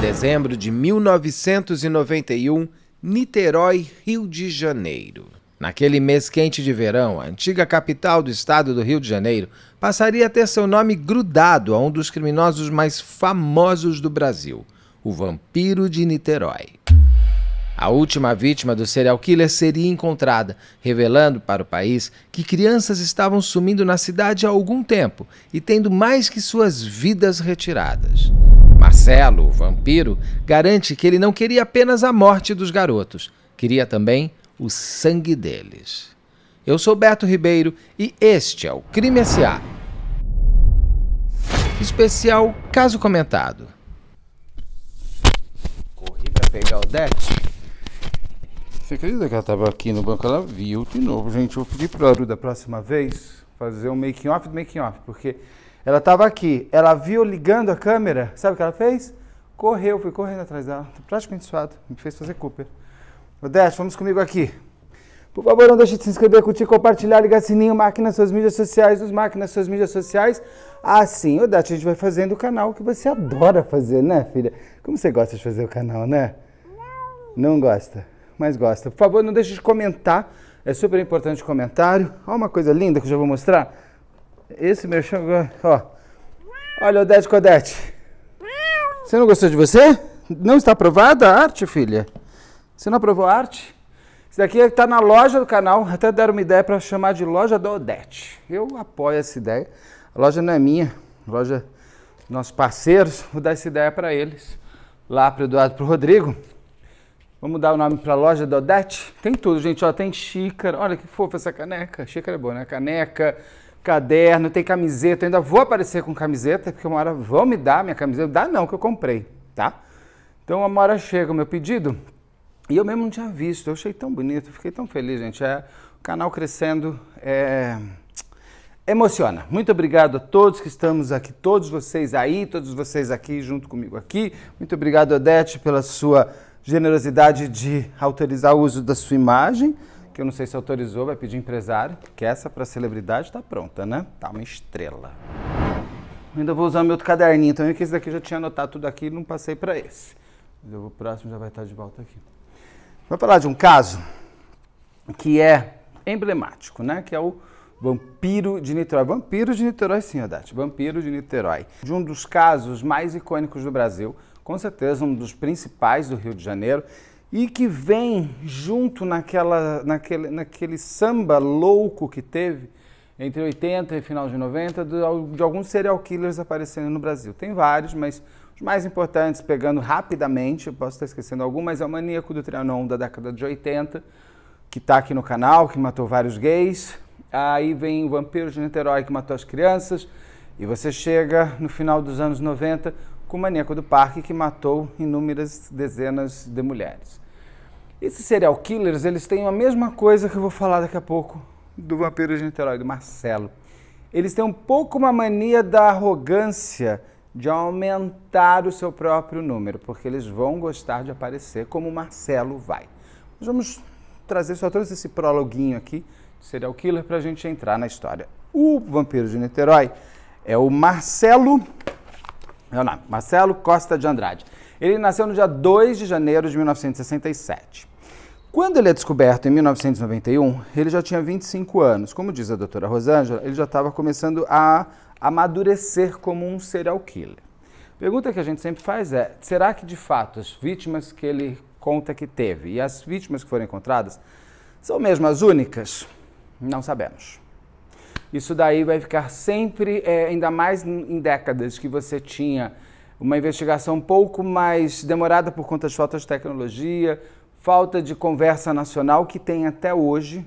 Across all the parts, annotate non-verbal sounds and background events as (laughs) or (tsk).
dezembro de 1991, Niterói, Rio de Janeiro. Naquele mês quente de verão, a antiga capital do estado do Rio de Janeiro passaria a ter seu nome grudado a um dos criminosos mais famosos do Brasil, o Vampiro de Niterói. A última vítima do serial killer seria encontrada, revelando para o país que crianças estavam sumindo na cidade há algum tempo e tendo mais que suas vidas retiradas. Marcelo, o vampiro, garante que ele não queria apenas a morte dos garotos, queria também o sangue deles. Eu sou Beto Ribeiro e este é o Crime S.A. Especial Caso Comentado. Corri para pegar o Dex. Você acredita que ela estava aqui no banco? Ela viu de novo, gente. Eu pedi para a da próxima vez fazer um making off do making off, porque ela estava aqui, ela viu ligando a câmera, sabe o que ela fez? Correu, fui correndo atrás dela, tô praticamente suado, me fez fazer Cooper. Odete, vamos comigo aqui. Por favor, não deixe de se inscrever, curtir, compartilhar, ligar sininho, marque nas suas mídias sociais, nos marque nas suas mídias sociais. Assim, Odete, a gente vai fazendo o canal que você adora fazer, né, filha? Como você gosta de fazer o canal, né? Não. Não gosta? Mais gosta. Por favor, não deixe de comentar. É super importante o comentário. Olha uma coisa linda que eu já vou mostrar. Esse meu chão, ó. Olha, Odete Codete. Você não gostou de você? Não está aprovada a arte, filha? Você não aprovou a arte? Isso daqui está na loja do canal. Até deram uma ideia para chamar de loja da Odete. Eu apoio essa ideia. A loja não é minha, a loja dos nossos parceiros. Vou dar essa ideia para eles. Lá para o Eduardo para o Rodrigo. Vamos dar o nome para a loja da Odete? Tem tudo, gente. Ó, tem xícara. Olha que fofa essa caneca. Xícara é boa, né? Caneca, caderno, tem camiseta. Eu ainda vou aparecer com camiseta, porque uma hora vão me dar minha camiseta. Dá não, que eu comprei, tá? Então uma hora chega o meu pedido. E eu mesmo não tinha visto. Eu achei tão bonito, fiquei tão feliz, gente. É o canal crescendo. É emociona. Muito obrigado a todos que estamos aqui, todos vocês aí, todos vocês aqui junto comigo aqui. Muito obrigado, Odete, pela sua generosidade de autorizar o uso da sua imagem, que eu não sei se autorizou, vai pedir empresário, que essa para celebridade está pronta, né? Tá uma estrela. ainda vou usar meu outro caderninho também, que esse daqui eu já tinha anotado tudo aqui e não passei para esse. O próximo já vai estar de volta aqui. Vou falar de um caso que é emblemático, né? Que é o Vampiro de Niterói. Vampiro de Niterói, sim, Odete. Vampiro de Niterói. De um dos casos mais icônicos do Brasil, com certeza um dos principais do Rio de Janeiro, e que vem junto naquela, naquele, naquele samba louco que teve entre 80 e final de 90 de, de alguns serial killers aparecendo no Brasil. Tem vários, mas os mais importantes, pegando rapidamente, posso estar esquecendo algum, mas é o maníaco do Trianon da década de 80, que está aqui no canal, que matou vários gays. Aí vem o vampiro de Niterói, que matou as crianças. E você chega no final dos anos 90 com o maníaco do parque que matou inúmeras dezenas de mulheres. Esses serial killers, eles têm a mesma coisa que eu vou falar daqui a pouco do vampiro de Niterói, do Marcelo. Eles têm um pouco uma mania da arrogância de aumentar o seu próprio número, porque eles vão gostar de aparecer como o Marcelo vai. Nós vamos trazer, só trouxe esse próloguinho aqui, de serial killer, para a gente entrar na história. O vampiro de Niterói é o Marcelo meu nome, Marcelo Costa de Andrade. Ele nasceu no dia 2 de janeiro de 1967. Quando ele é descoberto em 1991, ele já tinha 25 anos. Como diz a doutora Rosângela, ele já estava começando a amadurecer como um serial killer. Pergunta que a gente sempre faz é: será que de fato as vítimas que ele conta que teve e as vítimas que foram encontradas são mesmo as únicas? Não sabemos. Isso daí vai ficar sempre, é, ainda mais em décadas que você tinha uma investigação um pouco mais demorada por conta de falta de tecnologia, falta de conversa nacional que tem até hoje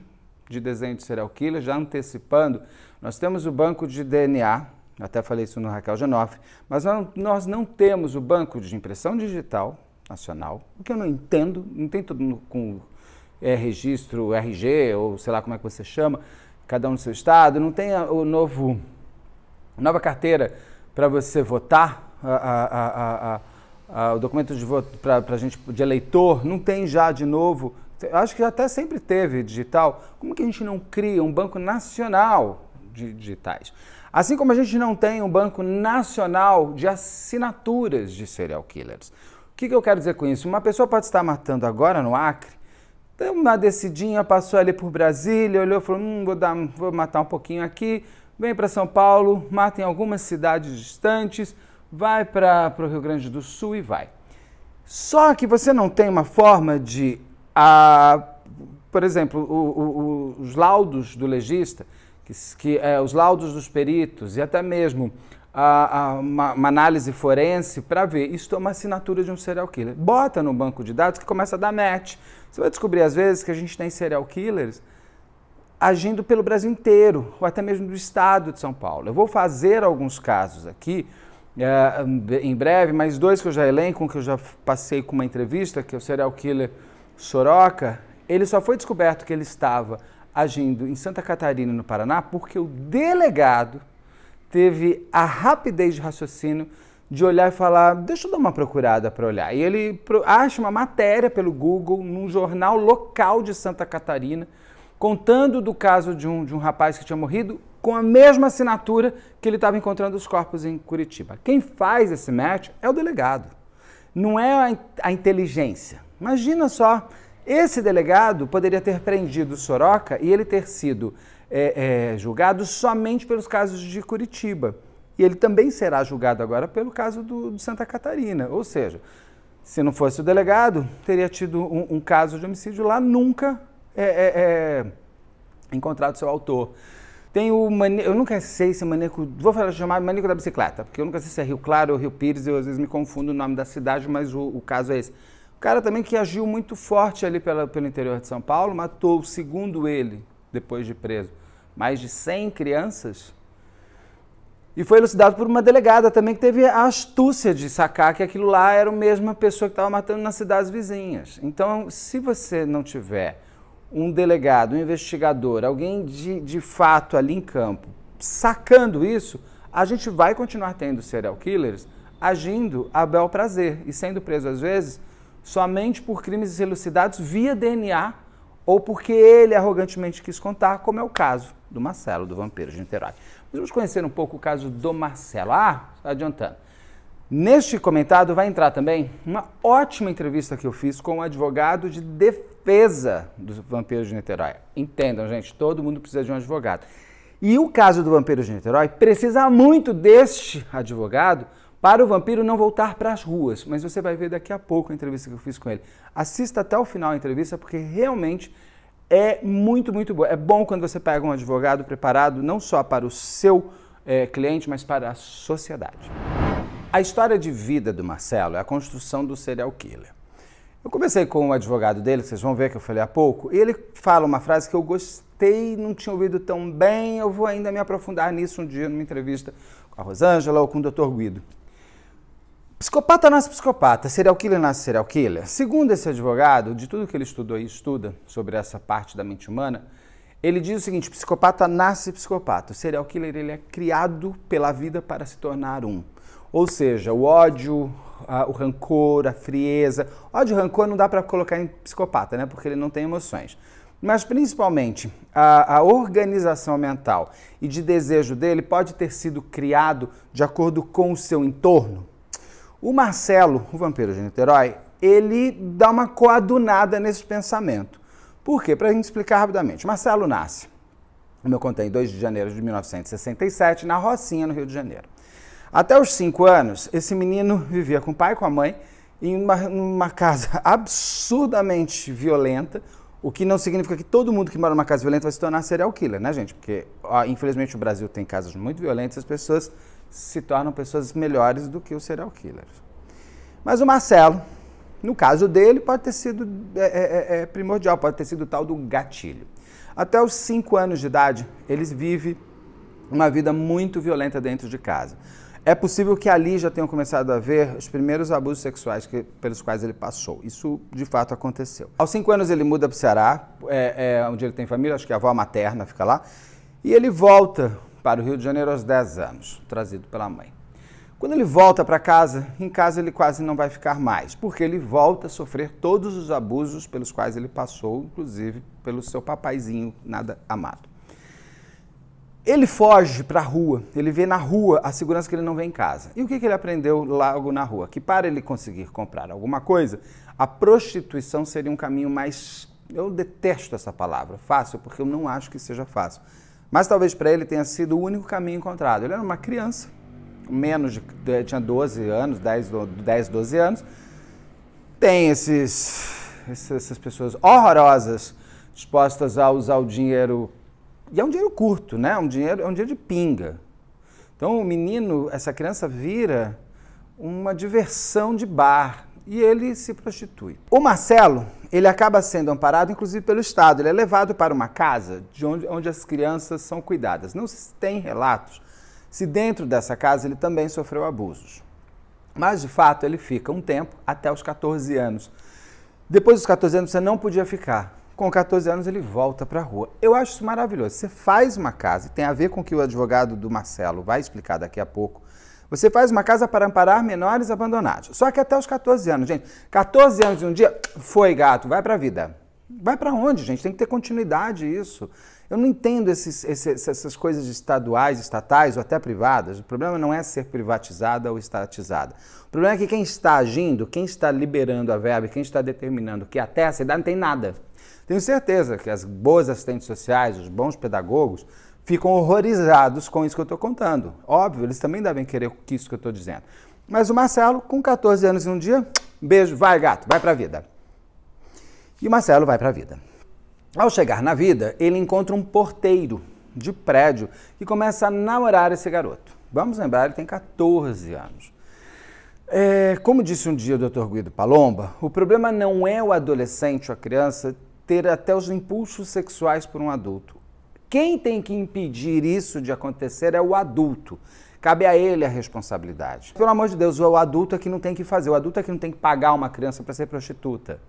de desenho de serial killer, já antecipando. Nós temos o banco de DNA, até falei isso no Raquel Genoff, mas não, nós não temos o banco de impressão digital nacional, o que eu não entendo, não tem tudo com é, registro RG ou sei lá como é que você chama, cada um no seu estado, não tem o novo nova carteira para você votar, a, a, a, o documento de voto para a gente de eleitor, não tem já de novo. Acho que até sempre teve digital. Como que a gente não cria um banco nacional de digitais? Assim como a gente não tem um banco nacional de assinaturas de serial killers. O que, que eu quero dizer com isso? Uma pessoa pode estar matando agora no Acre, deu uma descidinha, passou ali por Brasília, olhou e falou: hum, vou, dar, vou matar um pouquinho aqui, vem para São Paulo, mata em algumas cidades distantes, vai para o Rio Grande do Sul e vai. Só que você não tem uma forma de, a, por exemplo, o, o, os laudos do legista, que, que é, os laudos dos peritos e até mesmo a, a, uma, uma, análise forense para ver. Isso é uma assinatura de um serial killer. Bota no banco de dados que começa a dar match. Você vai descobrir, às vezes, que a gente tem serial killers agindo pelo Brasil inteiro, ou até mesmo do estado de São Paulo. Eu vou fazer alguns casos aqui é, em breve, mas dois que eu já elenco, que eu já passei com uma entrevista, que é o serial killer Soroca, ele só foi descoberto que ele estava agindo em Santa Catarina, no Paraná, porque o delegado teve a rapidez de raciocínio de olhar e falar: deixa eu dar uma procurada para olhar. E ele acha uma matéria pelo Google, num jornal local de Santa Catarina, contando do caso de um, de um rapaz que tinha morrido com a mesma assinatura que ele estava encontrando os corpos em Curitiba. Quem faz esse match é o delegado, não é a, a inteligência. Imagina só, esse delegado poderia ter prendido Soroca e ele ter sido é, é, julgado somente pelos casos de Curitiba. E ele também será julgado agora pelo caso do, de Santa Catarina. Ou seja, se não fosse o delegado, teria tido um, um caso de homicídio lá, nunca é, é, é encontrado seu autor. Tem o maníaco, eu nunca sei se é maníaco, vou falar, chamar maníaco da bicicleta, porque eu nunca sei se é Rio Claro ou Rio Pires, eu às vezes me confundo o nome da cidade, mas o, o caso é esse cara também que agiu muito forte ali pela, pelo interior de São Paulo, matou, segundo ele, depois de preso, mais de 100 crianças. E foi elucidado por uma delegada também que teve a astúcia de sacar que aquilo lá era a mesma pessoa que estava matando nas cidades vizinhas. Então, se você não tiver um delegado, um investigador, alguém de, de fato ali em campo, sacando isso, a gente vai continuar tendo serial killers agindo a bel prazer e sendo preso às vezes somente por crimes elucidados via DNA ou porque ele arrogantemente quis contar, como é o caso do Marcelo, do vampiro de Niterói. Mas vamos conhecer um pouco o caso do Marcelo. Ah, adiantando. Neste comentário vai entrar também uma ótima entrevista que eu fiz com um advogado de defesa dos vampiros de Niterói. Entendam, gente, todo mundo precisa de um advogado. E o caso do vampiro de Niterói precisa muito deste advogado para o vampiro não voltar para as ruas. Mas você vai ver daqui a pouco a entrevista que eu fiz com ele. Assista até o final a entrevista, porque realmente é muito, muito boa. É bom quando você pega um advogado preparado não só para o seu é, cliente, mas para a sociedade. A história de vida do Marcelo é a construção do serial killer. Eu comecei com o advogado dele, vocês vão ver que eu falei há pouco, e ele fala uma frase que eu gostei, não tinha ouvido tão bem, eu vou ainda me aprofundar nisso um dia numa entrevista com a Rosângela ou com o Dr. Guido. Psicopata nasce psicopata, serial killer nasce serial killer. Segundo esse advogado, de tudo que ele estudou e estuda sobre essa parte da mente humana, ele diz o seguinte: psicopata nasce psicopata. O serial killer ele é criado pela vida para se tornar um. Ou seja, o ódio, a, o rancor, a frieza. Ódio e rancor não dá para colocar em psicopata, né? Porque ele não tem emoções. Mas principalmente a, a organização mental e de desejo dele pode ter sido criado de acordo com o seu entorno. O Marcelo, o vampiro de Niterói, ele dá uma coadunada nesse pensamento. Por quê? Para gente explicar rapidamente. Marcelo nasce, como eu contei, em 2 de janeiro de 1967, na Rocinha, no Rio de Janeiro. Até os 5 anos, esse menino vivia com o pai e com a mãe em uma, uma casa (laughs) absurdamente violenta, o que não significa que todo mundo que mora numa casa violenta vai se tornar serial killer, né, gente? Porque, ó, infelizmente, o Brasil tem casas muito violentas, as pessoas se tornam pessoas melhores do que os serial killers. Mas o Marcelo, no caso dele, pode ter sido é, é, é, é primordial, pode ter sido o tal do gatilho. Até os 5 anos de idade, ele vive uma vida muito violenta dentro de casa. É possível que ali já tenham começado a ver os primeiros abusos sexuais que, pelos quais ele passou. Isso de fato aconteceu. Aos cinco anos ele muda para o Ceará, é, é, onde ele tem família, acho que a avó materna fica lá, e ele volta para o Rio de Janeiro aos 10 anos, trazido pela mãe. Quando ele volta para casa, em casa ele quase não vai ficar mais, porque ele volta a sofrer todos os abusos pelos quais ele passou, inclusive pelo seu papaizinho nada amado. Ele foge para a rua, ele vê na rua a segurança que ele não vê em casa. E o que, que ele aprendeu logo na rua? Que para ele conseguir comprar alguma coisa, a prostituição seria um caminho mais. Eu detesto essa palavra, fácil, porque eu não acho que seja fácil. Mas talvez para ele tenha sido o único caminho encontrado. Ele era uma criança, menos de. tinha 12 anos, 10, 10 12 anos. Tem esses, essas pessoas horrorosas dispostas a usar o dinheiro. E é um dinheiro curto, né? Um dinheiro, é um dinheiro de pinga. Então o menino, essa criança vira uma diversão de bar e ele se prostitui. O Marcelo, ele acaba sendo amparado, inclusive pelo Estado. Ele é levado para uma casa de onde, onde as crianças são cuidadas. Não se tem relatos se dentro dessa casa ele também sofreu abusos. Mas, de fato, ele fica um tempo, até os 14 anos. Depois dos 14 anos, você não podia ficar. Com 14 anos, ele volta para a rua. Eu acho isso maravilhoso. Você faz uma casa, tem a ver com o que o advogado do Marcelo vai explicar daqui a pouco. Você faz uma casa para amparar menores abandonados. Só que até os 14 anos, gente. 14 anos de um dia, foi gato, vai para a vida. Vai para onde, gente? Tem que ter continuidade isso. Eu não entendo esses, esses, essas coisas estaduais, estatais ou até privadas. O problema não é ser privatizada ou estatizada. O problema é que quem está agindo, quem está liberando a verba, quem está determinando que até essa idade não tem nada. Tenho certeza que as boas assistentes sociais, os bons pedagogos, ficam horrorizados com isso que eu estou contando. Óbvio, eles também devem querer isso que eu estou dizendo. Mas o Marcelo, com 14 anos e um dia, (tsk) beijo, vai gato, vai para a vida. E o Marcelo vai para a vida. Ao chegar na vida, ele encontra um porteiro de prédio que começa a namorar esse garoto. Vamos lembrar, ele tem 14 anos. É, como disse um dia o Dr. Guido Palomba, o problema não é o adolescente ou a criança ter até os impulsos sexuais por um adulto. Quem tem que impedir isso de acontecer é o adulto. Cabe a ele a responsabilidade. Pelo amor de Deus, o adulto é que não tem que fazer, o adulto é que não tem que pagar uma criança para ser prostituta.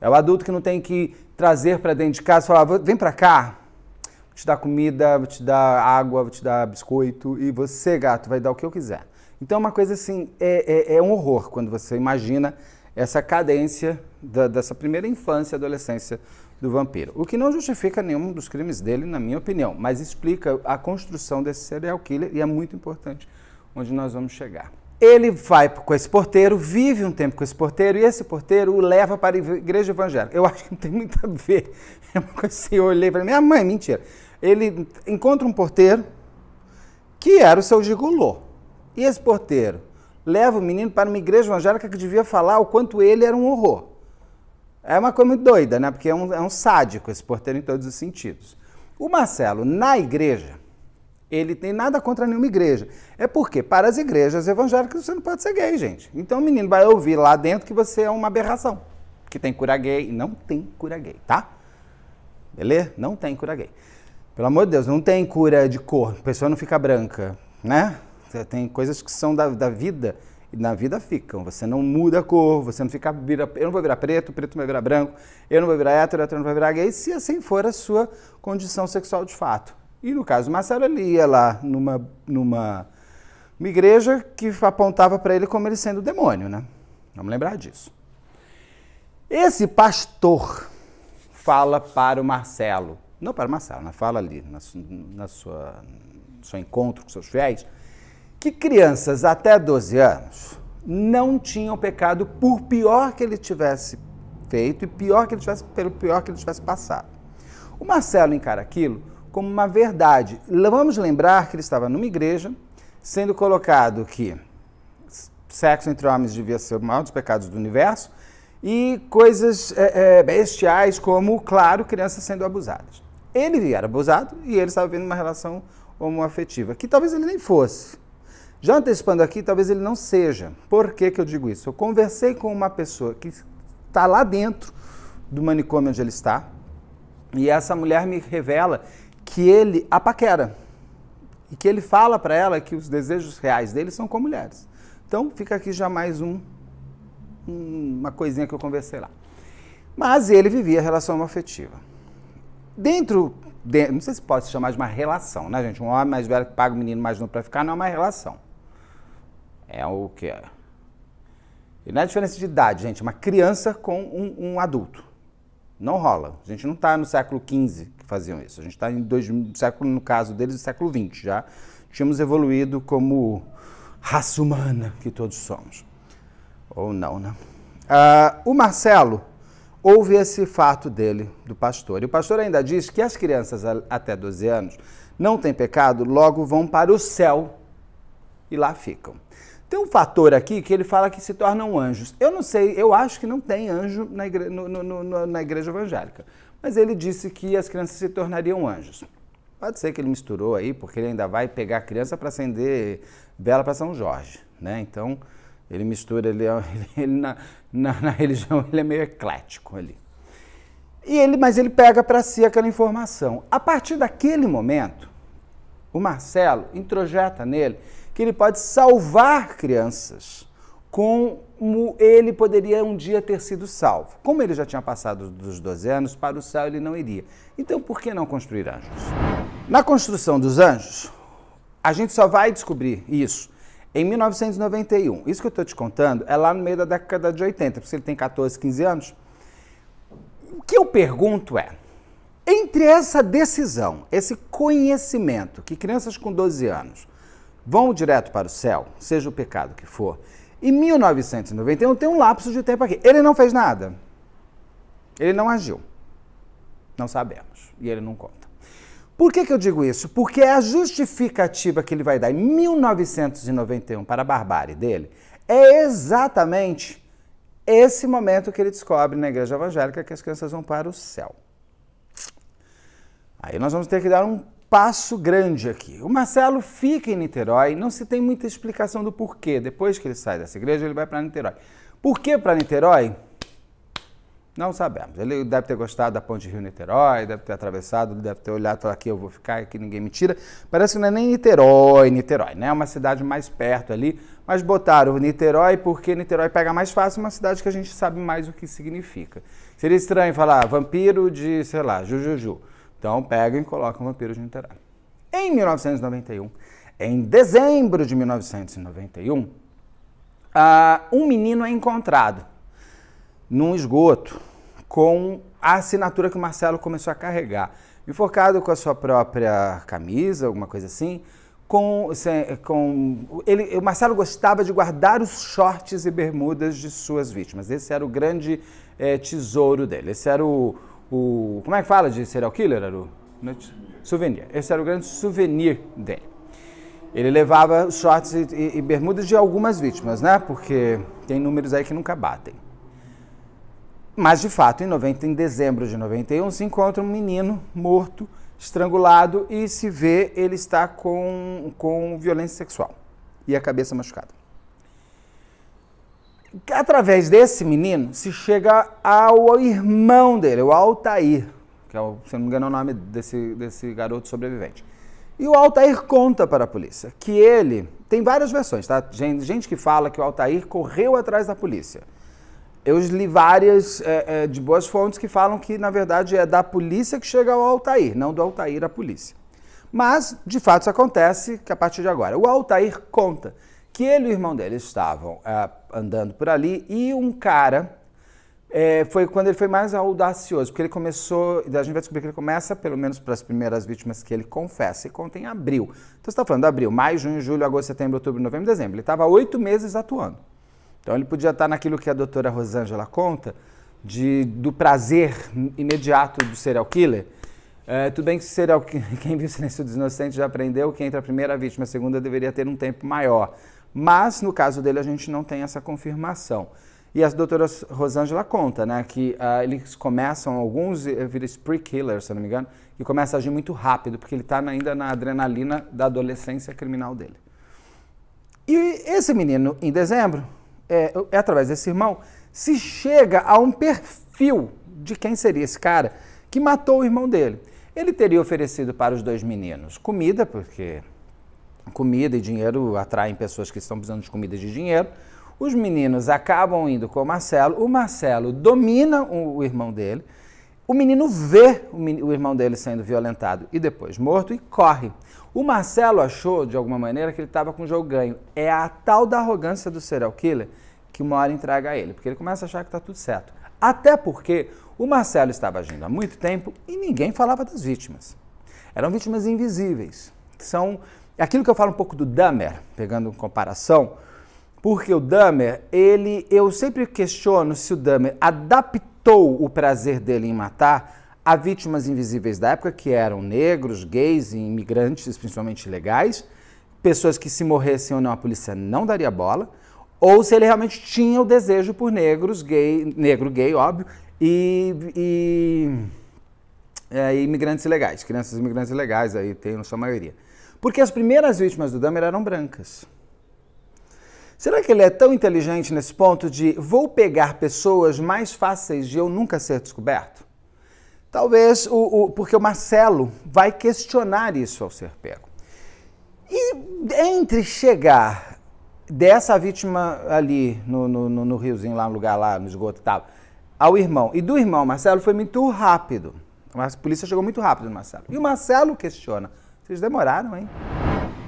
É o adulto que não tem que trazer para dentro de casa e falar: vem para cá, vou te dar comida, vou te dar água, vou te dar biscoito e você, gato, vai dar o que eu quiser. Então, é uma coisa assim, é, é, é um horror quando você imagina essa cadência da, dessa primeira infância e adolescência do vampiro. O que não justifica nenhum dos crimes dele, na minha opinião, mas explica a construção desse serial killer e é muito importante onde nós vamos chegar. Ele vai com esse porteiro, vive um tempo com esse porteiro e esse porteiro o leva para a igreja evangélica. Eu acho que não tem muito a ver. (laughs) É uma assim, eu olhei para minha mãe, mentira. Ele encontra um porteiro que era o seu gigolô. E esse porteiro leva o menino para uma igreja evangélica que devia falar o quanto ele era um horror. É uma coisa muito doida, né? Porque é um, é um sádico esse porteiro em todos os sentidos. O Marcelo, na igreja, ele tem nada contra nenhuma igreja. É porque, para as igrejas evangélicas, você não pode ser gay, gente. Então o menino vai ouvir lá dentro que você é uma aberração. Que tem cura gay. Não tem cura gay, tá? Beleza? Não tem cura gay. Pelo amor de Deus, não tem cura de cor. A pessoa não fica branca, né? Tem coisas que são da, da vida na vida ficam. Você não muda a cor, você não fica. Vira, eu não vou virar preto, preto não vai virar branco, eu não vou virar hétero, hétero não vai virar gay, se assim for a sua condição sexual de fato. E no caso do Marcelo, ele ia lá numa, numa uma igreja que apontava para ele como ele sendo demônio, né? Vamos lembrar disso. Esse pastor fala para o Marcelo, não para o Marcelo, mas fala ali na, na sua no seu encontro com seus fiéis, que crianças até 12 anos não tinham pecado por pior que ele tivesse feito e pior que ele tivesse, pelo pior que ele tivesse passado. O Marcelo encara aquilo como uma verdade. Vamos lembrar que ele estava numa igreja, sendo colocado que sexo entre homens devia ser o maior dos pecados do universo, e coisas é, é, bestiais como, claro, crianças sendo abusadas. Ele era abusado e ele estava vivendo uma relação homoafetiva, que talvez ele nem fosse. Já antecipando aqui, talvez ele não seja. Por que, que eu digo isso? Eu conversei com uma pessoa que está lá dentro do manicômio onde ele está, e essa mulher me revela que ele a paquera. E que ele fala para ela que os desejos reais dele são com mulheres. Então fica aqui já mais um, uma coisinha que eu conversei lá. Mas ele vivia relação afetiva. Dentro, de, não sei se pode se chamar de uma relação, né, gente? Um homem mais velho que paga o menino mais novo para ficar não é uma relação. É o que E não é diferença de idade, gente. Uma criança com um, um adulto. Não rola. A gente não está no século XV que faziam isso. A gente está em dois, século, no caso deles, no século XX já. Tínhamos evoluído como raça humana que todos somos. Ou não, né? Uh, o Marcelo houve esse fato dele, do pastor. E o pastor ainda diz que as crianças até 12 anos não têm pecado, logo vão para o céu e lá ficam. Tem um fator aqui que ele fala que se tornam anjos. Eu não sei, eu acho que não tem anjo na, igre no, no, no, na igreja evangélica. Mas ele disse que as crianças se tornariam anjos. Pode ser que ele misturou aí, porque ele ainda vai pegar a criança para acender vela para São Jorge. Né? Então, ele mistura, (laughs) ele, ele na, na, na, religião ele é meio eclético ali. E ele, mas ele pega para si aquela informação. A partir daquele momento, o Marcelo introjeta nele que ele pode salvar crianças como ele poderia um dia ter sido salvo. Como ele já tinha passado dos 12 anos, para o céu ele não iria. Então, por que não construir anjos? Na construção dos anjos, a gente só vai descobrir isso em 1991. Isso que eu estou te contando é lá no meio da década de 80, porque ele tem 14, 15 anos. O que eu pergunto é, entre essa decisão, esse conhecimento que crianças com 12 anos vão direto para o céu, seja o pecado que for. Em 1991 tem um lapso de tempo aqui. Ele não fez nada. Ele não agiu. Não sabemos. E ele não conta. Por que, que eu digo isso? Porque a justificativa que ele vai dar em 1991 para a barbárie dele é exatamente esse momento que ele descobre na igreja evangélica que as crianças vão para o céu. Aí nós vamos ter que dar um passo grande aqui. O Marcelo fica em Niterói, não se tem muita explicação do porquê. Depois que ele sai dessa igreja, ele vai para Niterói. Por que para Niterói? Não sabemos. Ele deve ter gostado da ponte Rio-Niterói, deve ter atravessado, deve ter olhado aqui eu vou ficar, aqui ninguém me tira. Parece que não é nem Niterói, Niterói, né? É uma cidade mais perto ali, mas botaram Niterói porque Niterói pega mais fácil, uma cidade que a gente sabe mais o que significa. Seria estranho falar vampiro de, sei lá, Jujuju. Então pegam e colocam Vampiros de Niterói. Em 1991, em dezembro de 1991, uh, um menino é encontrado num esgoto com a assinatura que o Marcelo começou a carregar. Enforcado com a sua própria camisa, alguma coisa assim, com, com ele, o Marcelo gostava de guardar os shorts e bermudas de suas vítimas. Esse era o grande é, tesouro dele. Esse era o, o. Como é que fala de serial killer, Aru? Souvenir. Esse era o grande souvenir dele. Ele levava shorts e, e, e, bermudas de algumas vítimas, né? Porque tem números aí que nunca batem. Mas, de fato, em, 90, em dezembro de 91, se encontra um menino morto, estrangulado, e se vê ele está com, com violência sexual e a cabeça machucada. Através desse menino se chega ao irmão dele, o Altair, que é, o, se não me engano, é o nome desse, desse garoto sobrevivente. E o Altair conta para a polícia que ele. Tem várias versões, tá? Gente, gente que fala que o Altair correu atrás da polícia. Eu li várias é, é, de boas fontes que falam que, na verdade, é da polícia que chega ao Altair, não do Altair à polícia. Mas, de fato, isso acontece que a partir de agora. O Altair conta que ele e o irmão dele estavam é, andando por ali e um cara é, foi quando ele foi mais audacioso, porque ele começou, a gente vai descobrir que ele começa, pelo menos para as primeiras vítimas que ele confessa, e conta em abril. Então você está falando de abril, maio, junho, julho, agosto, setembro, outubro, novembro, dezembro. Ele estava oito meses atuando. Então ele podia estar naquilo que a doutora Rosângela conta, de, do prazer imediato do serial killer. É, tudo bem que serial, (laughs) quem viu Silêncio dos Inocentes já aprendeu que entre a primeira vítima e a segunda deveria ter um tempo maior. Mas, no caso dele, a gente não tem essa confirmação. E a doutora Rosângela conta, né, que uh, eles começam, alguns eh, viram spree killers, se não me engano, e começa a agir muito rápido, porque ele está ainda na adrenalina da adolescência criminal dele. E esse menino, em dezembro, é, é através desse irmão, se chega a um perfil de quem seria esse cara que matou o irmão dele. Ele teria oferecido para os dois meninos comida, porque comida e dinheiro atraem pessoas que estão precisando de comida e de dinheiro. Os meninos acabam indo com o Marcelo. O Marcelo domina o, irmão dele. O menino vê o, irmão dele sendo violentado e depois morto e corre. O Marcelo achou, de alguma maneira, que ele estava com o jogo ganho. É a tal da arrogância do serial killer que uma hora entrega a ele, porque ele começa a achar que está tudo certo. Até porque o Marcelo estava agindo há muito tempo e ninguém falava das vítimas. Eram vítimas invisíveis. São aquilo que eu falo um pouco do Dahmer, pegando comparação, porque o Dahmer, ele, eu sempre questiono se o Dahmer adaptou o prazer dele em matar a vítimas invisíveis da época, que eram negros, gays e imigrantes, principalmente legais, pessoas que se morressem ou não a polícia não daria bola, ou se ele realmente tinha o desejo por negros, gay, negro, gay, óbvio, e, e é, imigrantes ilegais, crianças imigrantes ilegais, aí tem na sua maioria. Porque as primeiras vítimas do Dahmer eram brancas. Será que ele é tão inteligente nesse ponto de vou pegar pessoas mais fáceis de eu nunca ser descoberto? Talvez o, o, porque o Marcelo vai questionar isso ao ser pego. E entre chegar dessa vítima ali no, no, no, no riozinho, lá no lugar lá, no esgoto e tal, ao irmão, e do irmão Marcelo foi muito rápido. A polícia chegou muito rápido no Marcelo. E o Marcelo questiona. Vocês demoraram, hein?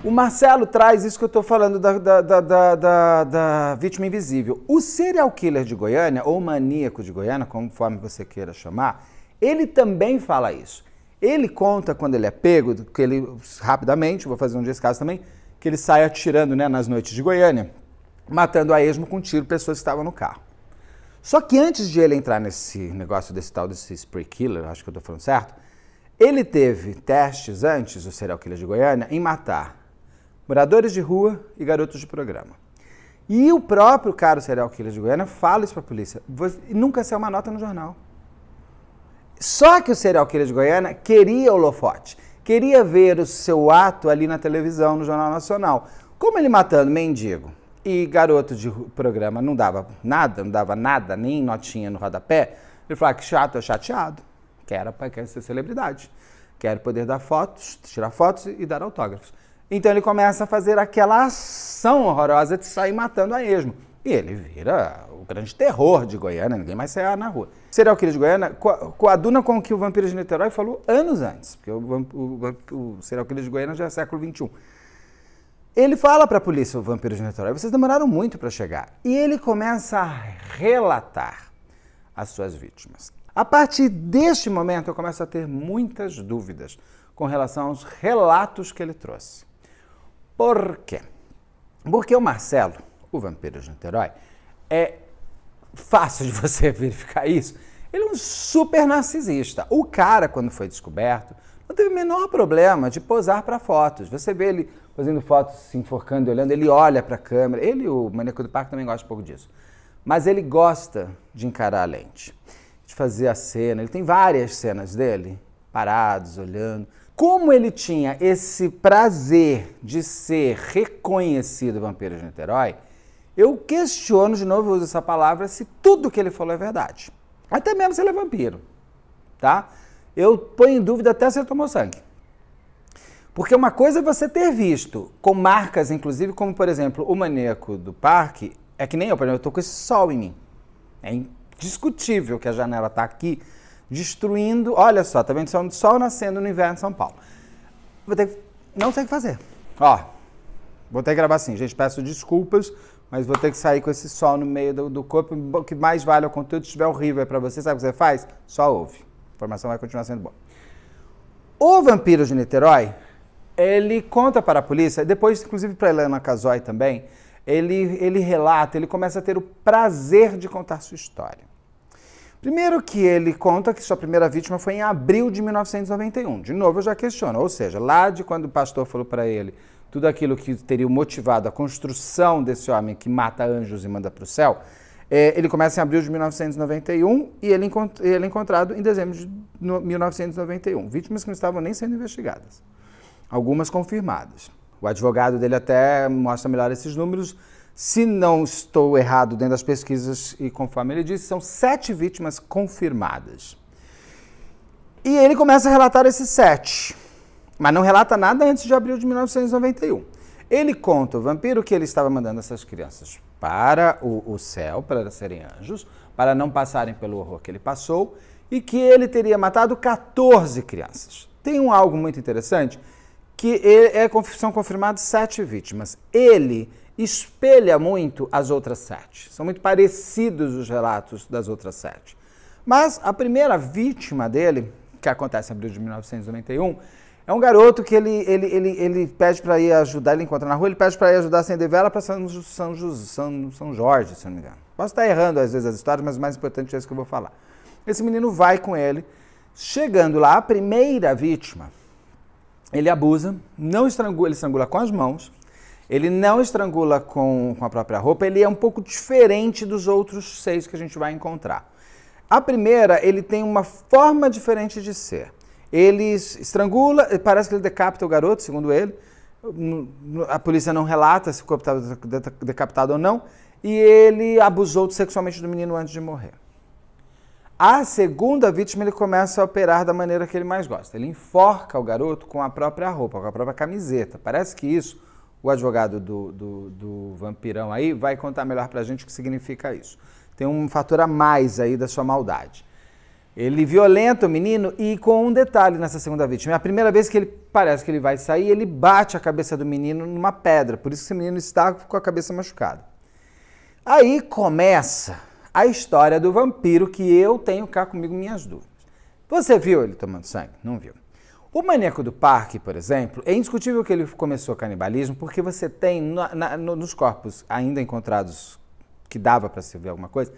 O Marcelo traz isso que eu estou falando da, da, da, da, vítima invisível. O serial killer de Goiânia, ou maníaco de Goiânia, conforme você queira chamar, ele também fala isso. Ele conta quando ele é pego, que ele, rapidamente, vou fazer um dia esse caso também, que ele sai atirando né, nas noites de Goiânia, matando a esmo com tiro pessoas que estavam no carro. Só que antes de ele entrar nesse negócio desse tal desse spree killer, acho que eu estou falando certo, ele teve testes antes, o serial killer de Goiânia, em matar moradores de rua e garotos de programa. E o próprio cara, serial killer de Goiânia, fala isso para a polícia. Nunca saiu uma nota no jornal. Só que o serial killer de Goiânia queria o holofote, queria ver o seu ato ali na televisão, no Jornal Nacional. Como ele matando mendigo e garoto de programa não dava nada, não dava nada, nem notinha no rodapé, ele falou: ah, que chato, é chateado. Quero, quero ser celebridade. Quero poder dar fotos, tirar fotos e dar autógrafos. Então ele começa a fazer aquela ação horrorosa de sair matando a esmo. E ele vira o grande terror de Goiânia, ninguém mais sai na rua. Serial killer de Goiânia coaduna com o que o Vampiro de Niterói falou anos antes, porque o, o, o serial killer de Goiânia já é século XXI. Ele fala para a polícia, o Vampiro de Niterói, vocês demoraram muito para chegar. E ele começa a relatar as suas vítimas. A partir deste momento, eu começo a ter muitas dúvidas com relação aos relatos que ele trouxe. Por quê? Porque o Marcelo, o vampiro de Niterói, é fácil de (laughs) você verificar isso. Ele é um super narcisista. O cara, quando foi descoberto, não teve o menor problema de posar para fotos. Você vê ele fazendo fotos, se enforcando e olhando, ele olha para a câmera. Ele, o maníaco do parque, também gosta um pouco disso. Mas ele gosta de encarar a lente de fazer a cena. Ele tem várias cenas dele, parados, olhando. Como ele tinha esse prazer de ser reconhecido vampiro de Niterói, eu questiono, de novo, eu uso essa palavra, se tudo que ele falou é verdade. Até mesmo se ele é vampiro, tá? Eu ponho em dúvida até se ele tomou sangue. Porque uma coisa é você ter visto, com marcas, inclusive, como, por exemplo, o maníaco do parque, é que nem eu, por exemplo, eu tô com esse sol em mim. É discutível que a janela está aqui, destruindo. Olha só, tá vendo o sol nascendo no inverno em São Paulo. Vou ter que, não sei o que fazer. Ó, vou ter que gravar assim, gente. Peço desculpas, mas vou ter que sair com esse sol no meio do, do corpo. O que mais vale o conteúdo. Estiver horrível para você, sabe o que você faz? Só ouve. A informação vai continuar sendo boa. O vampiro de Niterói, ele conta para a polícia, depois, inclusive para Helena Casoy também, ele, ele relata, ele começa a ter o prazer de contar sua história. Primeiro que ele conta que sua primeira vítima foi em abril de 1991. De novo, eu já questiono. Ou seja, lá de quando o pastor falou para ele tudo aquilo que teria motivado a construção desse homem que mata anjos e manda para o céu, é, ele começa em abril de 1991 e ele, encont ele é encontrado em dezembro de 1991. Vítimas que não estavam nem sendo investigadas. Algumas confirmadas. O advogado dele até mostra melhor esses números se não estou errado dentro das pesquisas, e conforme ele disse, são sete vítimas confirmadas. E ele começa a relatar esses sete, mas não relata nada antes de abril de 1991. Ele conta, o vampiro, que ele estava mandando essas crianças para o, o céu, para serem anjos, para não passarem pelo horror que ele passou, e que ele teria matado 14 crianças. Tem um algo muito interessante, que é, são confirmadas sete vítimas. Ele espelha muito as outras sete. São muito parecidos os relatos das outras sete. Mas a primeira vítima dele, que acontece em abril de 1991, é um garoto que ele, ele, ele, ele pede para ir ajudar, ele encontra na rua, ele pede para ir ajudar a acender vela para São, São, São, São Jorge, se não me engano. Posso estar errando às vezes as histórias, mas o mais importante é isso que eu vou falar. Esse menino vai com ele, chegando lá, a primeira vítima, ele abusa, não estrangula, ele estrangula com as mãos, ele não estrangula com, com a própria roupa, ele é um pouco diferente dos outros seis que a gente vai encontrar. A primeira, ele tem uma forma diferente de ser. Ele estrangula, parece que ele decapita o garoto, segundo ele. A polícia não relata se o corpo estava decapitado ou não. E ele abusou sexualmente do menino antes de morrer. A segunda vítima ele começa a operar da maneira que ele mais gosta. Ele enforca o garoto com a própria roupa, com a própria camiseta. Parece que isso, o advogado do, do, do vampirão aí vai contar melhor pra gente o que significa isso. Tem um fator a mais aí da sua maldade. Ele violenta o menino e com um detalhe nessa segunda vítima. É a primeira vez que ele parece que ele vai sair, ele bate a cabeça do menino numa pedra. Por isso que esse menino está com a cabeça machucada. Aí começa a história do vampiro que eu tenho cá comigo minhas dúvidas. Você viu ele tomando sangue? Não viu. O maníaco do parque, por exemplo, é indiscutível que ele começou canibalismo porque você tem na, na, nos corpos ainda encontrados que dava para se ver alguma coisa,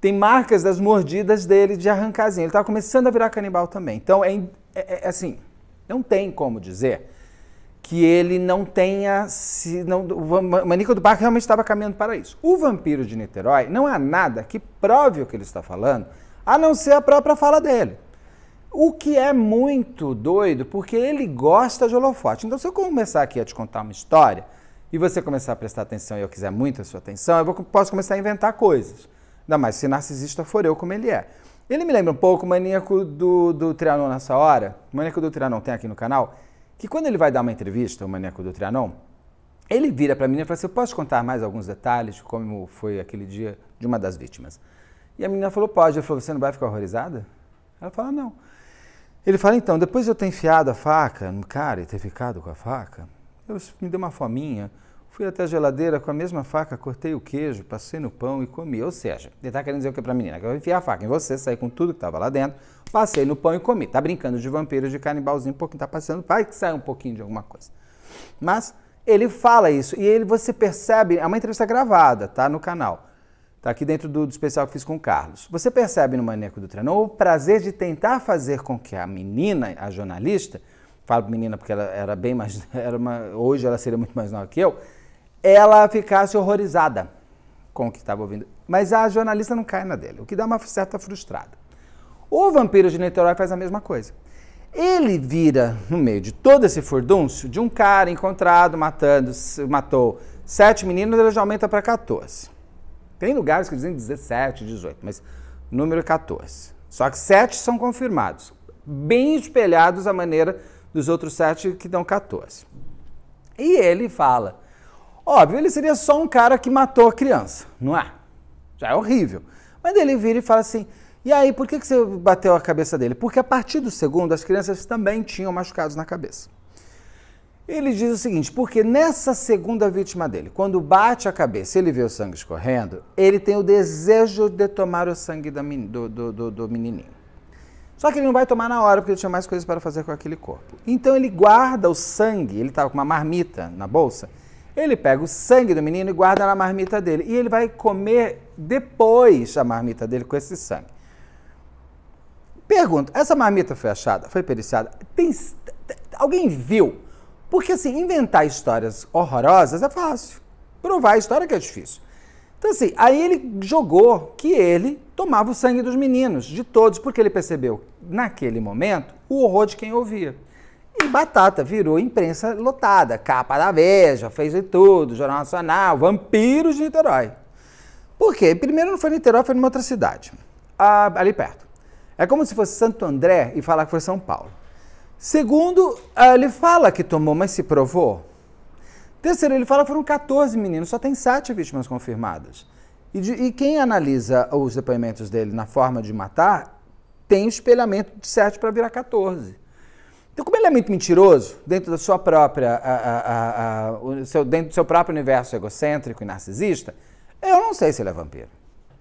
tem marcas das mordidas dele de arrancazinho. Ele estava começando a virar canibal também. Então, é, é, é assim, não tem como dizer que ele não tenha. Se, não, o Maníaco do Parque realmente estava caminhando para isso. O vampiro de Niterói, não há nada que prove o que ele está falando, a não ser a própria fala dele. O que é muito doido, porque ele gosta de holofote. Então, se eu começar aqui a te contar uma história e você começar a prestar atenção e eu quiser muito a sua atenção, eu vou, posso começar a inventar coisas. Ainda mais se narcisista for eu como ele é. Ele me lembra um pouco o maníaco do, do Trianon nessa hora. O maníaco do Trianon tem aqui no canal que quando ele vai dar uma entrevista, o maníaco do Trianon, ele vira para mim e fala assim: Eu posso contar mais alguns detalhes de como foi aquele dia de uma das vítimas? E a menina falou: Pode. Ele falou: Você não vai ficar horrorizada? Ela fala: Não. Ele fala: Então, depois de eu ter enfiado a faca no cara e ter ficado com a faca, eu, me deu uma fominha. Fui até a geladeira com a mesma faca, cortei o queijo, passei no pão e comi. Ou seja, ele está querendo dizer o que para a menina? Que eu enfiar a faca em você, sair com tudo que estava lá dentro, passei no pão e comi. Tá brincando de vampiro, de canibalzinho, um pouquinho, tá passando, vai que sai um pouquinho de alguma coisa. Mas ele fala isso e ele você percebe, é uma entrevista gravada, tá no canal. Tá aqui dentro do, do especial que fiz com o Carlos. Você percebe no Maneco do Treino o prazer de tentar fazer com que a menina, a jornalista, falo menina porque ela era bem mais, (laughs) era uma, hoje ela seria muito mais nova que eu, ela ficasse horrorizada com o que estava ouvindo. Mas a jornalista não cai na dele, o que dá uma certa frustrada. O vampiro de Niterói faz a mesma coisa. Ele vira, no meio de todo esse furdúncio, de um cara encontrado matando, matou sete meninos, ele já aumenta para 14. Tem lugares que dizem 17, 18, mas número 14. Só que sete são confirmados, bem espelhados à maneira dos outros sete que dão 14. E ele fala Óbvio, ele seria só um cara que matou a criança, não é? Já é horrível. Mas ele vira e fala assim: e aí, por que, que você bateu a cabeça dele? Porque a partir do segundo, as crianças também tinham machucados na cabeça. Ele diz o seguinte: porque nessa segunda vítima dele, quando bate a cabeça ele vê o sangue escorrendo, ele tem o desejo de tomar o sangue do, do, do, do menininho. Só que ele não vai tomar na hora, porque ele tinha mais coisas para fazer com aquele corpo. Então ele guarda o sangue, ele estava com uma marmita na bolsa, ele pega o sangue do menino e guarda na marmita dele. E ele vai comer depois a marmita dele com esse sangue. Pergunto, essa marmita foi achada? Foi periciada? Tem, alguém viu? Porque assim, inventar histórias horrorosas é fácil. Provar a história que é difícil. Então assim, aí ele jogou que ele tomava o sangue dos meninos, de todos, porque ele percebeu, naquele momento, o horror de quem ouvia. E batata, virou imprensa lotada, capa da Veja, fez de tudo, Jornal Nacional, Vampiros de Niterói. Por quê? Primeiro não foi Niterói, foi numa outra cidade, ali perto. É como se fosse Santo André e falar que foi São Paulo. Segundo, ele fala que tomou, mas se provou. Terceiro, ele fala que foram 14 meninos, só tem 7 vítimas confirmadas. E, de, e, quem analisa os depoimentos dele na forma de matar, tem espelhamento de 7 para virar 14. Então, como ele é muito mentiroso, dentro da sua própria, a, a, a, o seu, dentro do seu próprio universo egocêntrico e narcisista, eu não sei se ele é vampiro.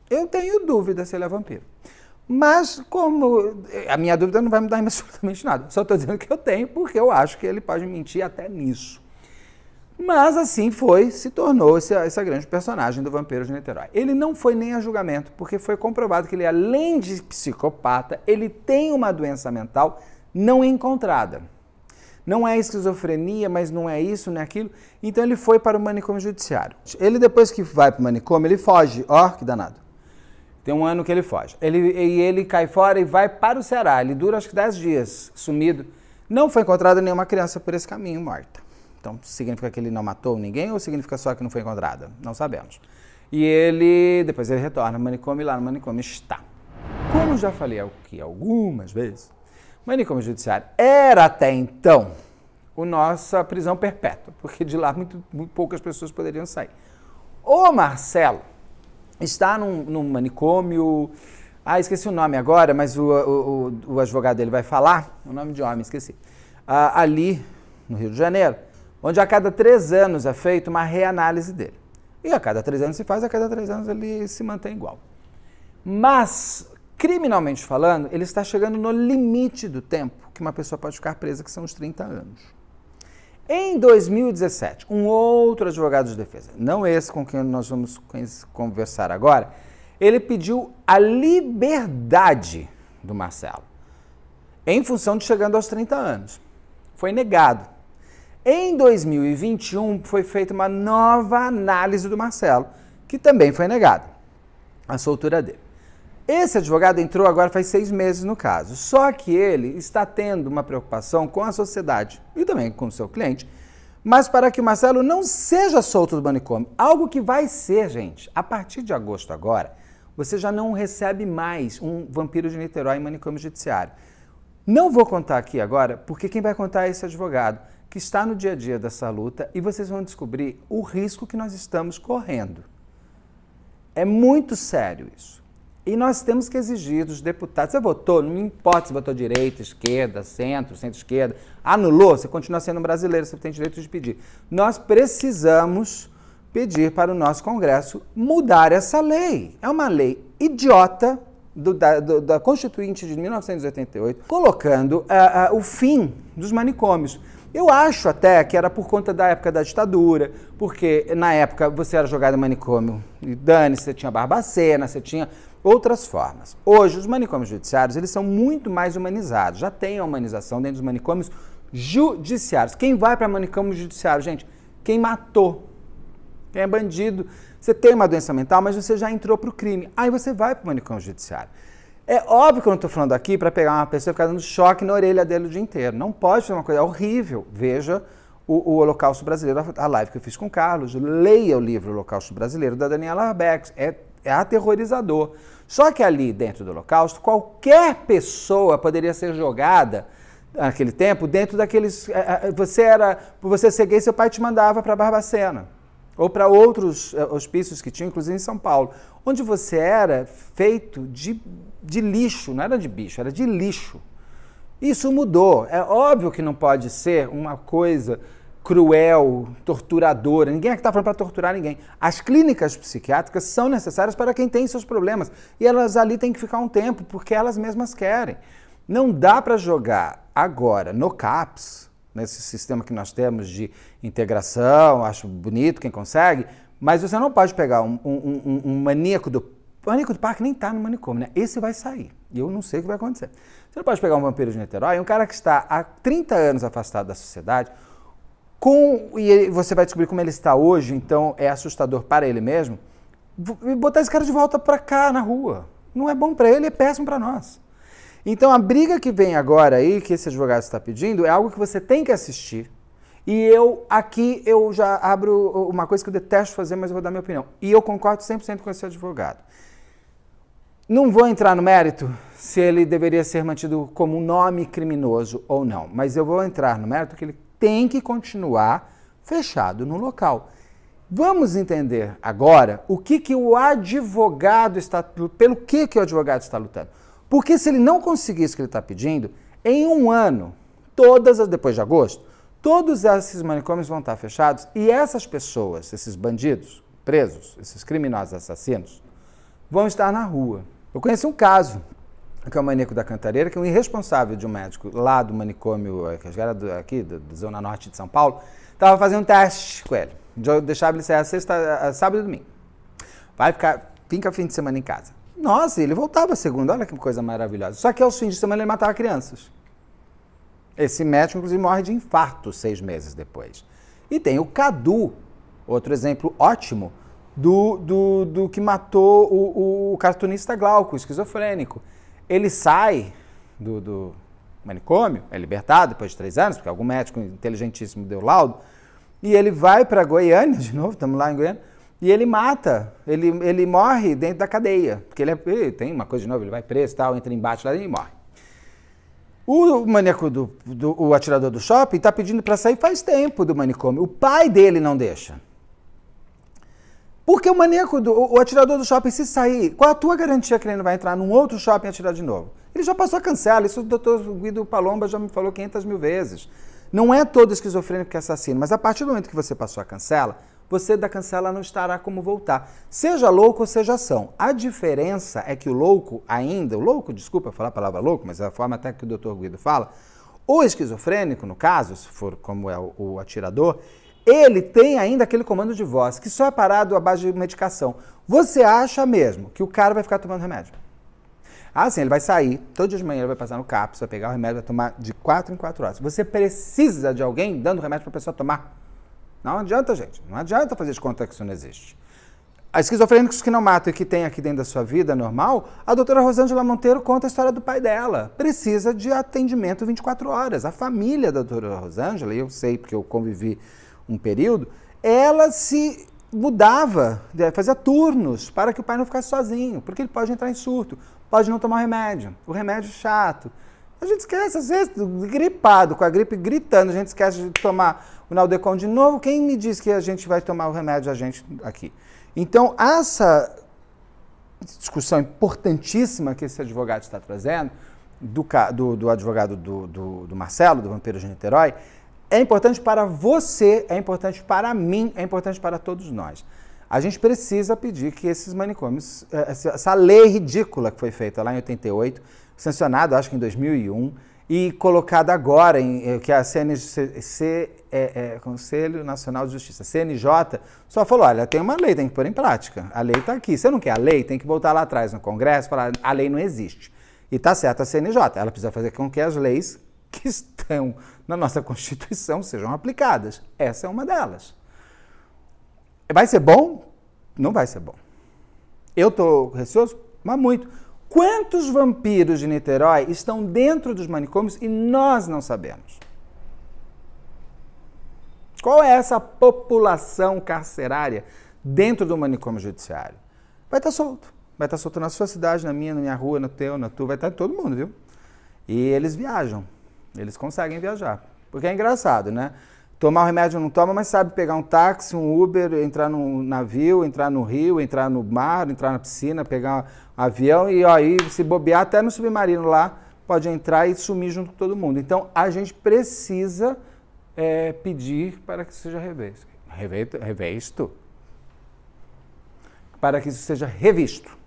Eu tenho dúvida se ele é vampiro. Mas, como a minha dúvida não vai mudar (laughs) absolutamente nada, só estou dizendo que eu tenho, porque eu acho que ele pode mentir até nisso. Mas assim foi, se tornou esse, essa grande personagem do Vampiro de Niterói. Ele não foi nem a julgamento, porque foi comprovado que ele, além de psicopata, ele tem uma doença mental não encontrada. Não é esquizofrenia, mas não é isso, não é aquilo. Então ele foi para o manicômio judiciário. Ele, depois que vai para o manicômio, ele foge. Ó, oh, que danado. Tem um ano que ele foge. Ele, e ele cai fora e vai para o Ceará. Ele dura acho que 10 dias sumido. Não foi encontrada nenhuma criança por esse caminho morta. Então, significa que ele não matou ninguém ou significa só que não foi encontrada? Não sabemos. E ele, depois ele retorna ao manicômio e lá no manicômio está. Como já falei aqui algumas vezes, manicômio judiciário era até então a nossa prisão perpétua, porque de lá muito, muito poucas pessoas poderiam sair. O Marcelo está num, num manicômio. Ah, esqueci o nome agora, mas o, o, o, advogado dele vai falar. O nome de homem, esqueci. Ah, ali, no Rio de Janeiro, onde a cada três anos é feita uma reanálise dele. E a cada três anos se faz, a cada três anos ele se mantém igual. Mas, criminalmente falando, ele está chegando no limite do tempo que uma pessoa pode ficar presa, que são os 30 anos. Em 2017, um outro advogado de defesa, não esse com quem nós vamos conversar agora, ele pediu a liberdade do Marcelo, em função de chegando aos 30 anos. Foi negado. Em 2021, foi feita uma nova análise do Marcelo, que também foi negada, a soltura dele. Esse advogado entrou agora faz seis meses no caso. Só que ele está tendo uma preocupação com a sociedade e também com o seu cliente, mas para que o Marcelo não seja solto do manicômio. Algo que vai ser, gente, a partir de agosto agora, você já não recebe mais um vampiro de Niterói em manicômio judiciário. Não vou contar aqui agora, porque quem vai contar é esse advogado que está no dia a dia dessa luta e vocês vão descobrir o risco que nós estamos correndo. É muito sério isso. E nós temos que exigir dos deputados. Você votou, não importa se votou direita, esquerda, centro, centro-esquerda, anulou, você continua sendo brasileiro, você tem direito de pedir. Nós precisamos pedir para o nosso Congresso mudar essa lei. É uma lei idiota do, da, do, da, Constituinte de 1988, colocando uh, uh, o fim dos manicômios. Eu acho até que era por conta da época da ditadura, porque na época você era jogado em manicômio e dane, você tinha Barbacena, você tinha outras formas. Hoje, os manicômios judiciários eles são muito mais humanizados. Já tem a humanização dentro dos manicômios judiciários. Quem vai para manicômio judiciário, gente? Quem matou. Quem é bandido. Você tem uma doença mental, mas você já entrou para o crime. Aí você vai para o manicômio judiciário. É óbvio que eu não estou falando aqui para pegar uma pessoa e ficar dando choque na orelha dele o dia inteiro. Não pode ser uma coisa horrível. Veja o, o Holocausto Brasileiro, a live que eu fiz com o Carlos. Leia o livro Holocausto Brasileiro, da Daniela Arbex. É é aterrorizador. Só que ali dentro do Holocausto, qualquer pessoa poderia ser jogada naquele tempo dentro daqueles. É, é, você era. Por você ser gay, seu pai te mandava para Barbacena. Ou para outros hospícios que tinha, inclusive em São Paulo. Onde você era feito de, de lixo, não era de bicho, era de lixo. Isso mudou. É óbvio que não pode ser uma coisa cruel, torturadora. Ninguém aqui está falando para torturar ninguém. As clínicas psiquiátricas são necessárias para quem tem seus problemas. E elas ali têm que ficar um tempo, porque elas mesmas querem. Não dá para jogar agora no CAPS, nesse sistema que nós temos de integração, acho bonito quem consegue, mas você não pode pegar um, um, um, um maníaco do. Maníaco do parque nem está no manicômio, né? Esse vai sair. E eu não sei o que vai acontecer. Você não pode pegar um vampiro de Niterói, um cara que está há 30 anos afastado da sociedade, com, e você vai descobrir como ele está hoje, então é assustador para ele mesmo. Botar esse cara de volta para cá na rua. Não é bom para ele, é péssimo para nós. Então a briga que vem agora aí, que esse advogado está pedindo, é algo que você tem que assistir. E eu, aqui, eu já abro uma coisa que eu detesto fazer, mas eu vou dar minha opinião. E eu concordo 100% com esse advogado. Não vou entrar no mérito se ele deveria ser mantido como um nome criminoso ou não, mas eu vou entrar no mérito que ele tem que continuar fechado no local. Vamos entender agora o que, que o advogado está. pelo que, que o advogado está lutando. Porque se ele não conseguir isso que ele está pedindo, em um ano, todas as. depois de agosto, todos esses manicômios vão estar fechados e essas pessoas, esses bandidos presos, esses criminosos assassinos, vão estar na rua. Eu conheci um caso que é o maníaco da Cantareira, que é um irresponsável de um médico lá do manicômio, eh, que era do, aqui, da Zona Norte de São Paulo, estava fazendo um teste com ele. Deixava ele sair sexta, sábado e domingo. Vai ficar, fica fim de semana em casa. Nossa, ele voltava segunda, olha que coisa maravilhosa. Só que aos fins de semana ele matava crianças. Esse médico, inclusive, morre de infarto seis meses depois. E tem o Cadu, outro exemplo ótimo, do, do, do que matou o, o cartunista Glauco, esquizofrênico. Ele sai do, do manicômio, é libertado depois de três anos, porque algum médico inteligentíssimo deu laudo, e ele vai para Goiânia, de novo, estamos lá em Goiânia, e ele mata, ele, ele morre dentro da cadeia, porque ele, é, ele tem uma coisa de novo, ele vai preso tal, entra embaixo lá e morre. O maníaco do, do o atirador do shopping está pedindo para sair faz tempo do manicômio. O pai dele não deixa. Porque o maníaco, do, o atirador do shopping, se sair, qual a tua garantia que ele não vai entrar num outro shopping e atirar de novo? Ele já passou a cancela, isso o doutor Guido Palomba já me falou 500 mil vezes. Não é todo esquizofrênico que é assassino, mas a partir do momento que você passou a cancela, você da cancela não estará como voltar. Seja louco ou seja ação. A diferença é que o louco ainda, o louco, desculpa falar a palavra louco, mas é a forma até que o Dr. Guido fala, o esquizofrênico, no caso, se for como é o, o atirador, ele tem ainda aquele comando de voz que só é parado à base de medicação. Você acha mesmo que o cara vai ficar tomando remédio? Ah, sim, ele vai sair, todo dia de manhã ele vai passar no CAPS, vai pegar o remédio, vai tomar de 4 em 4 horas. Você precisa de alguém dando remédio para a pessoa tomar. Não adianta, gente. Não adianta fazer de conta que isso não existe. A esquizofrênicos que não matam e que tem aqui dentro da sua vida normal, a doutora Rosângela Monteiro conta a história do pai dela. Precisa de atendimento 24 horas. A família da doutora Rosângela, e eu sei porque eu convivi um período, ela se mudava, fazia turnos para que o pai não ficasse sozinho, porque ele pode entrar em surto, pode não tomar remédio, o remédio é chato. A gente esquece, às vezes, gripado, com a gripe gritando, a gente esquece de tomar o Naldecon de novo. Quem me diz que a gente vai tomar o remédio a gente aqui? Então, essa discussão importantíssima que esse advogado está trazendo, do, do, do advogado do, do, do, Marcelo, do Vampiro de Niterói, é importante para você, é importante para mim, é importante para todos nós. A gente precisa pedir que esses manicômios, eh, essa lei ridícula que foi feita lá em 88, sancionada acho que em 2001, e colocada agora, em, eh, que a CNC, é, é, Conselho Nacional de Justiça, CNJ, só falou, olha, tem uma lei, tem que pôr em prática. A lei está aqui. Você não quer a lei, tem que voltar lá atrás no Congresso falar, a lei não existe. E está certa a CNJ, ela precisa fazer com que as leis (laughs) que estão na nossa (laughs) Constituição sejam aplicadas. Essa é uma delas. Vai ser bom? Não vai ser bom. Eu estou receoso? Mas muito. Quantos vampiros de Niterói estão dentro dos manicômios e nós não sabemos? Qual é essa população carcerária dentro do manicômio judiciário? Vai estar solto. Vai estar solto na sua cidade, na minha, na minha rua, no teu, na tua, vai estar em todo mundo, viu? E eles viajam. Eles conseguem viajar. Porque é engraçado, né? Tomar o remédio não toma, mas sabe pegar um táxi, um Uber, entrar num navio, entrar no rio, entrar no mar, entrar na piscina, pegar um avião e aí se bobear até no submarino lá, pode entrar e sumir junto com todo mundo. Então a gente precisa é, pedir para que isso seja revisto. Revisto. Para que isso seja revisto.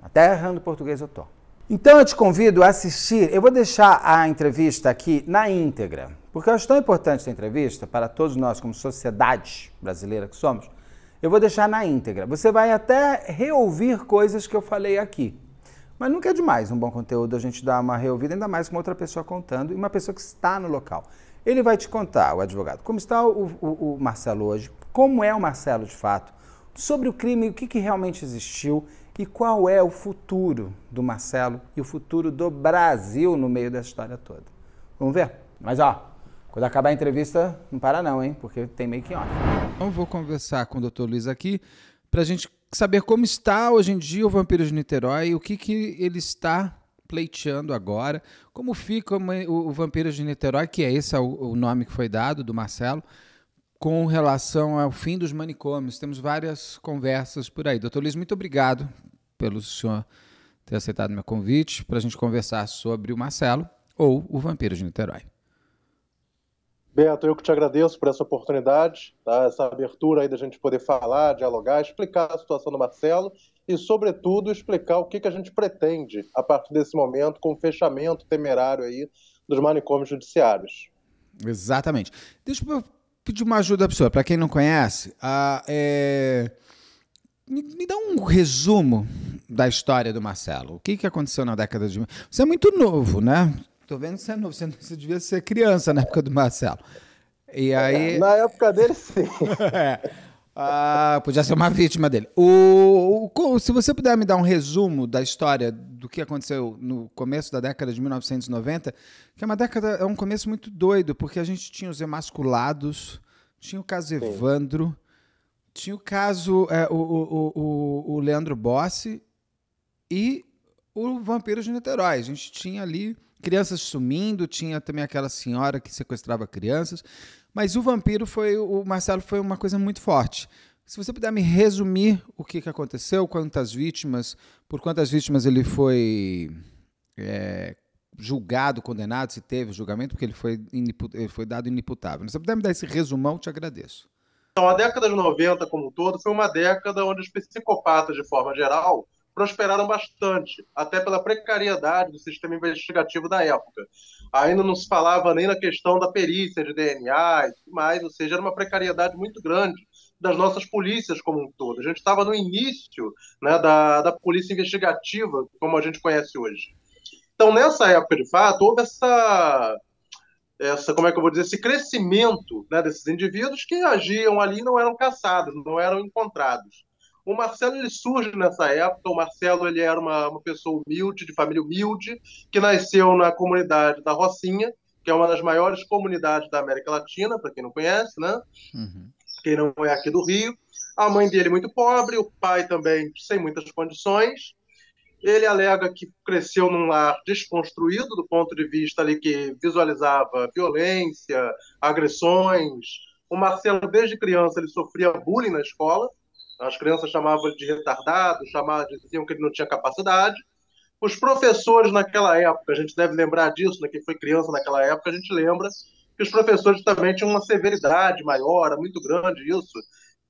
Até errando português eu estou. Então eu te convido a assistir, eu vou deixar a entrevista aqui na íntegra, porque eu acho tão importante essa entrevista para todos nós como sociedade brasileira que somos. Eu vou deixar na íntegra. Você vai até reouvir coisas que eu falei aqui. Mas nunca é demais um bom conteúdo a gente dar uma reouvida, ainda mais com outra pessoa contando e uma pessoa que está no local. Ele vai te contar, o advogado, como está o, o, o Marcelo hoje, como é o Marcelo de fato, sobre o crime, o que, que realmente existiu e qual é o futuro do Marcelo e o futuro do Brasil no meio dessa história toda. Vamos ver? Mas ó, quando acabar a entrevista, não para não, hein? Porque tem meio que off. Então vou conversar com o Dr. Luiz aqui para a gente saber como está hoje em dia o Vampiro de Niterói, o que, que ele está pleiteando agora, como fica o, Vampiro de Niterói, que é esse é o, nome que foi dado do Marcelo, com relação ao fim dos manicômios. Temos várias conversas por aí. Doutor Luiz, muito obrigado pelo senhor ter aceitado meu convite para a gente conversar sobre o Marcelo ou o Vampiro de Niterói. Beto, eu que te agradeço por essa oportunidade, tá? essa abertura aí da gente poder falar, dialogar, explicar a situação do Marcelo e, sobretudo, explicar o que, que a gente pretende a partir desse momento com o fechamento temerário aí dos manicômios judiciários. Exatamente. Deixa eu pedir uma ajuda pessoa. Para quem não conhece, a, é... me, me, dá um resumo da história do Marcelo. O que, que aconteceu na década de. Você é muito novo, né? Tô vendo que você é novo. Você, você devia ser criança na época do Marcelo. E aí... (laughs) Na época dele, sim. (laughs) é. Ah, podia ser uma vítima dele. O, o, se você puder me dar um resumo da história do que aconteceu no começo da década de 1990, que é uma década, é um começo muito doido, porque a gente tinha os emasculados, tinha o caso Evandro, tinha o caso é, o, o, o, o Leandro Bossi e o Vampiro de Niterói. A gente tinha ali crianças sumindo, tinha também aquela senhora que sequestrava crianças. Mas o vampiro foi, o Marcelo foi uma coisa muito forte. Se você puder me resumir o que, que aconteceu, quantas vítimas, por quantas vítimas ele foi é, julgado, condenado, se teve julgamento, porque ele foi, ele foi dado inimputável. Se você puder me dar esse resumão, te agradeço. Então, a década de 90 como um todo foi uma década onde os psicopatas, de forma geral, prosperaram bastante, até pela precariedade do sistema investigativo da época. Ainda não se falava nem na questão da perícia de DNA e tudo mais, ou seja, era uma precariedade muito grande das nossas polícias como um todo. A gente estava no início né, da, da polícia investigativa, como a gente conhece hoje. Então, nessa época, de fato, houve essa, essa como é que eu vou dizer, esse crescimento né, desses indivíduos que agiam ali e não eram caçados, não eram encontrados. O Marcelo ele surge nessa época. O Marcelo ele era uma, uma pessoa humilde, de família humilde, que nasceu na comunidade da Rocinha, que é uma das maiores comunidades da América Latina, para quem não conhece, né? Uhum. Quem não é aqui do Rio. A mãe dele muito pobre, o pai também sem muitas condições. Ele alega que cresceu num lar desconstruído do ponto de vista ali que visualizava violência, agressões. O Marcelo desde criança ele sofria bullying na escola as crianças chamavam ele de retardado, chamavam, diziam que ele não tinha capacidade. Os professores naquela época, a gente deve lembrar disso, né, quem foi criança naquela época, a gente lembra que os professores também tinham uma severidade maior, era muito grande isso.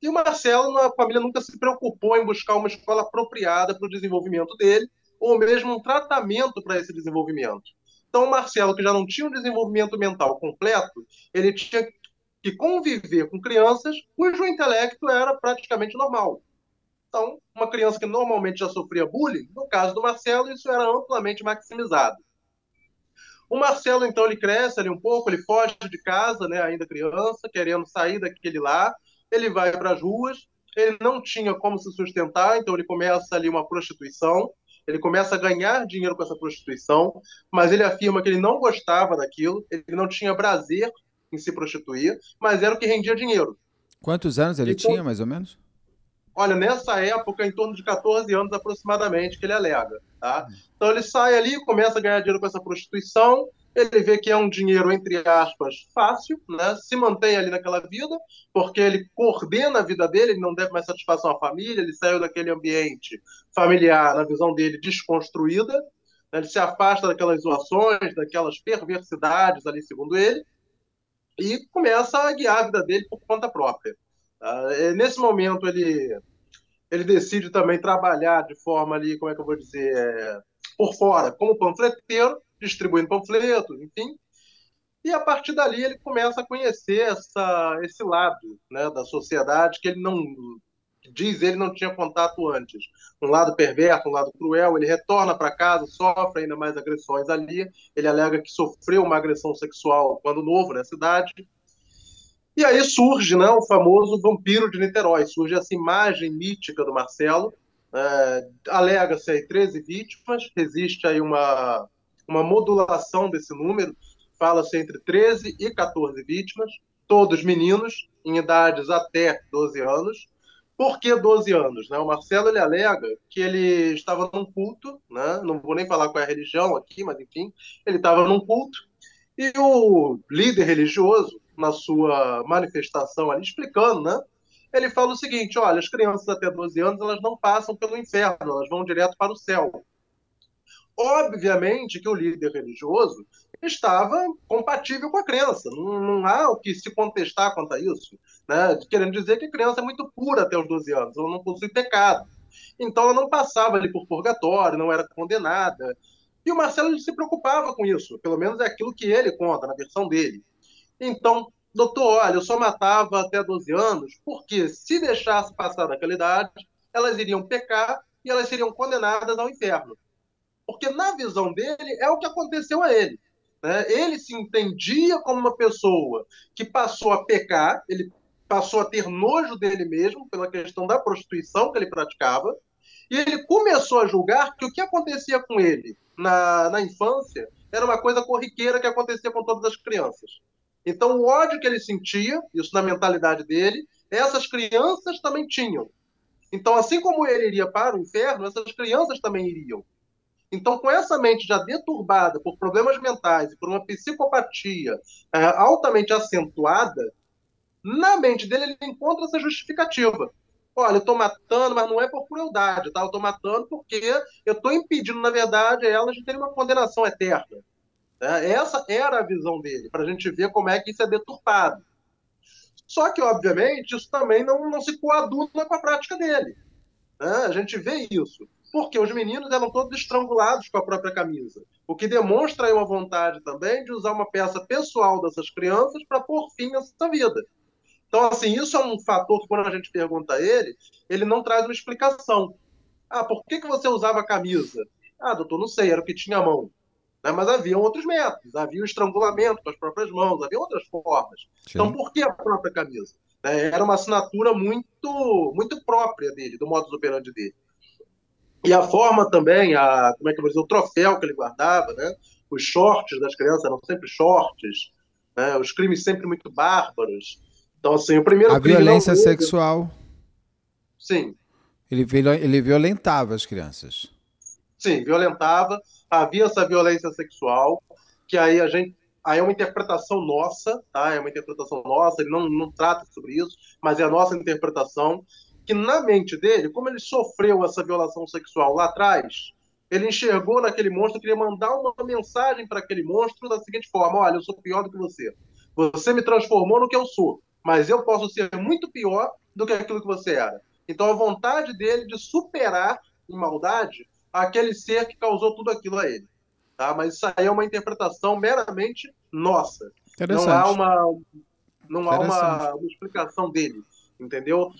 E o Marcelo, a família nunca se preocupou em buscar uma escola apropriada para o desenvolvimento dele, ou mesmo um tratamento para esse desenvolvimento. Então, o Marcelo, que já não tinha um desenvolvimento mental completo, ele tinha que conviver com crianças cujo intelecto era praticamente normal. Então, uma criança que normalmente já sofria bullying, no caso do Marcelo, isso era amplamente maximizado. O Marcelo, então, ele cresce ali um pouco, ele foge de casa, né, ainda criança, querendo sair daquele lá, ele vai para as ruas, ele não tinha como se sustentar, então ele começa ali uma prostituição, ele começa a ganhar dinheiro com essa prostituição, mas ele afirma que ele não gostava daquilo, ele não tinha prazer em se prostituir, mas era o que rendia dinheiro. Quantos anos ele então, tinha, mais ou menos? Olha, nessa época, em torno de 14 anos aproximadamente, que ele alega. Tá? Então ele sai ali, começa a ganhar dinheiro com essa prostituição, ele vê que é um dinheiro, entre aspas, fácil, né? se mantém ali naquela vida, porque ele coordena a vida dele, ele não deve mais satisfação à família, ele saiu daquele ambiente familiar, na visão dele, desconstruída, né? ele se afasta daquelas zoações, daquelas perversidades ali, segundo ele, e começa a guiar a vida dele por conta própria. Tá? Nesse momento, ele, ele decide também trabalhar de forma ali, como é que eu vou dizer, é, por fora, como panfleteiro, distribuindo panfletos, enfim. E a partir dali ele começa a conhecer essa, esse lado né, da sociedade que ele não diz ele não tinha contato antes. Um lado perverso, um lado cruel, ele retorna para casa, sofre ainda mais agressões ali. Ele alega que sofreu uma agressão sexual quando novo na cidade. E aí surge né, o famoso vampiro de Niterói, surge essa imagem mítica do Marcelo. É, Alega-se aí 13 vítimas, existe aí uma, uma modulação desse número, fala-se entre 13 e 14 vítimas, todos meninos, em idades até 12 anos. Por que 12 anos? Né? O Marcelo ele alega que ele estava num culto, né? não vou nem falar qual é a religião aqui, mas enfim, ele estava num culto, e o líder religioso, na sua manifestação ali, explicando, né? ele fala o seguinte: olha, as crianças até 12 anos elas não passam pelo inferno, elas vão direto para o céu. Obviamente que o líder religioso estava compatível com a crença. Não, não, há o que se contestar quanto a isso. Né? Querendo dizer que a criança é muito pura até os 12 anos, ela não possui pecado. Então ela não passava ali por purgatório, não era condenada. E o Marcelo se preocupava com isso, pelo menos é aquilo que ele conta, na versão dele. Então, doutor, olha, eu só matava até 12 anos, porque se deixasse passar daquela idade, elas iriam pecar e elas seriam condenadas ao inferno. Porque na visão dele é o que aconteceu a ele. Né? Ele se entendia como uma pessoa que passou a pecar, ele passou a ter nojo dele mesmo pela questão da prostituição que ele praticava, e ele começou a julgar que o que acontecia com ele na, na infância era uma coisa corriqueira que acontecia com todas as crianças. Então, o ódio que ele sentia, isso na mentalidade dele, essas crianças também tinham. Então, assim como ele iria para o inferno, essas crianças também iriam. Então, com essa mente já deturbada por problemas mentais e por uma psicopatia é, altamente acentuada, na mente dele ele encontra essa justificativa. Olha, eu estou matando, mas não é por crueldade, tá? Eu estou matando porque eu estou impedindo, na verdade, elas de terem uma condenação eterna. Né? Essa era a visão dele, para a gente ver como é que isso é deturpado. Só que, obviamente, isso também não, não se coaduna com a prática dele. Né? A gente vê isso. Porque os meninos eram todos estrangulados com a própria camisa. O que demonstra aí uma vontade também de usar uma peça pessoal dessas crianças para pôr fim a essa vida. Então, assim, isso é um fator que quando a gente pergunta a ele, ele não traz uma explicação. Ah, por que, que você usava a camisa? Ah, doutor, não sei, era o que tinha a mão. Né? Mas havia outros métodos, havia o estrangulamento com as próprias mãos, havia outras formas. Sim. Então, por que a própria camisa? É, era uma assinatura muito, muito própria dele, do modus operandi dele. E a forma também, a, como é que eu vou dizer, o troféu que ele guardava, né? Os shorts das crianças eram sempre shorts, né? os crimes sempre muito bárbaros. Então, assim, o primeiro A violência não... sexual. Sim. Ele, ele violentava as crianças. Sim, violentava. Havia essa violência sexual, que aí a gente. Aí é uma interpretação nossa, tá? É uma interpretação nossa, ele não, não trata sobre isso, mas é a nossa interpretação que na mente dele, como ele sofreu essa violação sexual lá atrás, ele enxergou naquele monstro, queria mandar uma mensagem para aquele monstro da seguinte forma: olha, eu sou pior do que você. Você me transformou no que eu sou, mas eu posso ser muito pior do que aquilo que você era. Então a vontade dele de superar em maldade aquele ser que causou tudo aquilo a ele. Tá? Mas isso aí é uma interpretação meramente nossa. Não há uma não há uma, uma explicação dele, entendeu?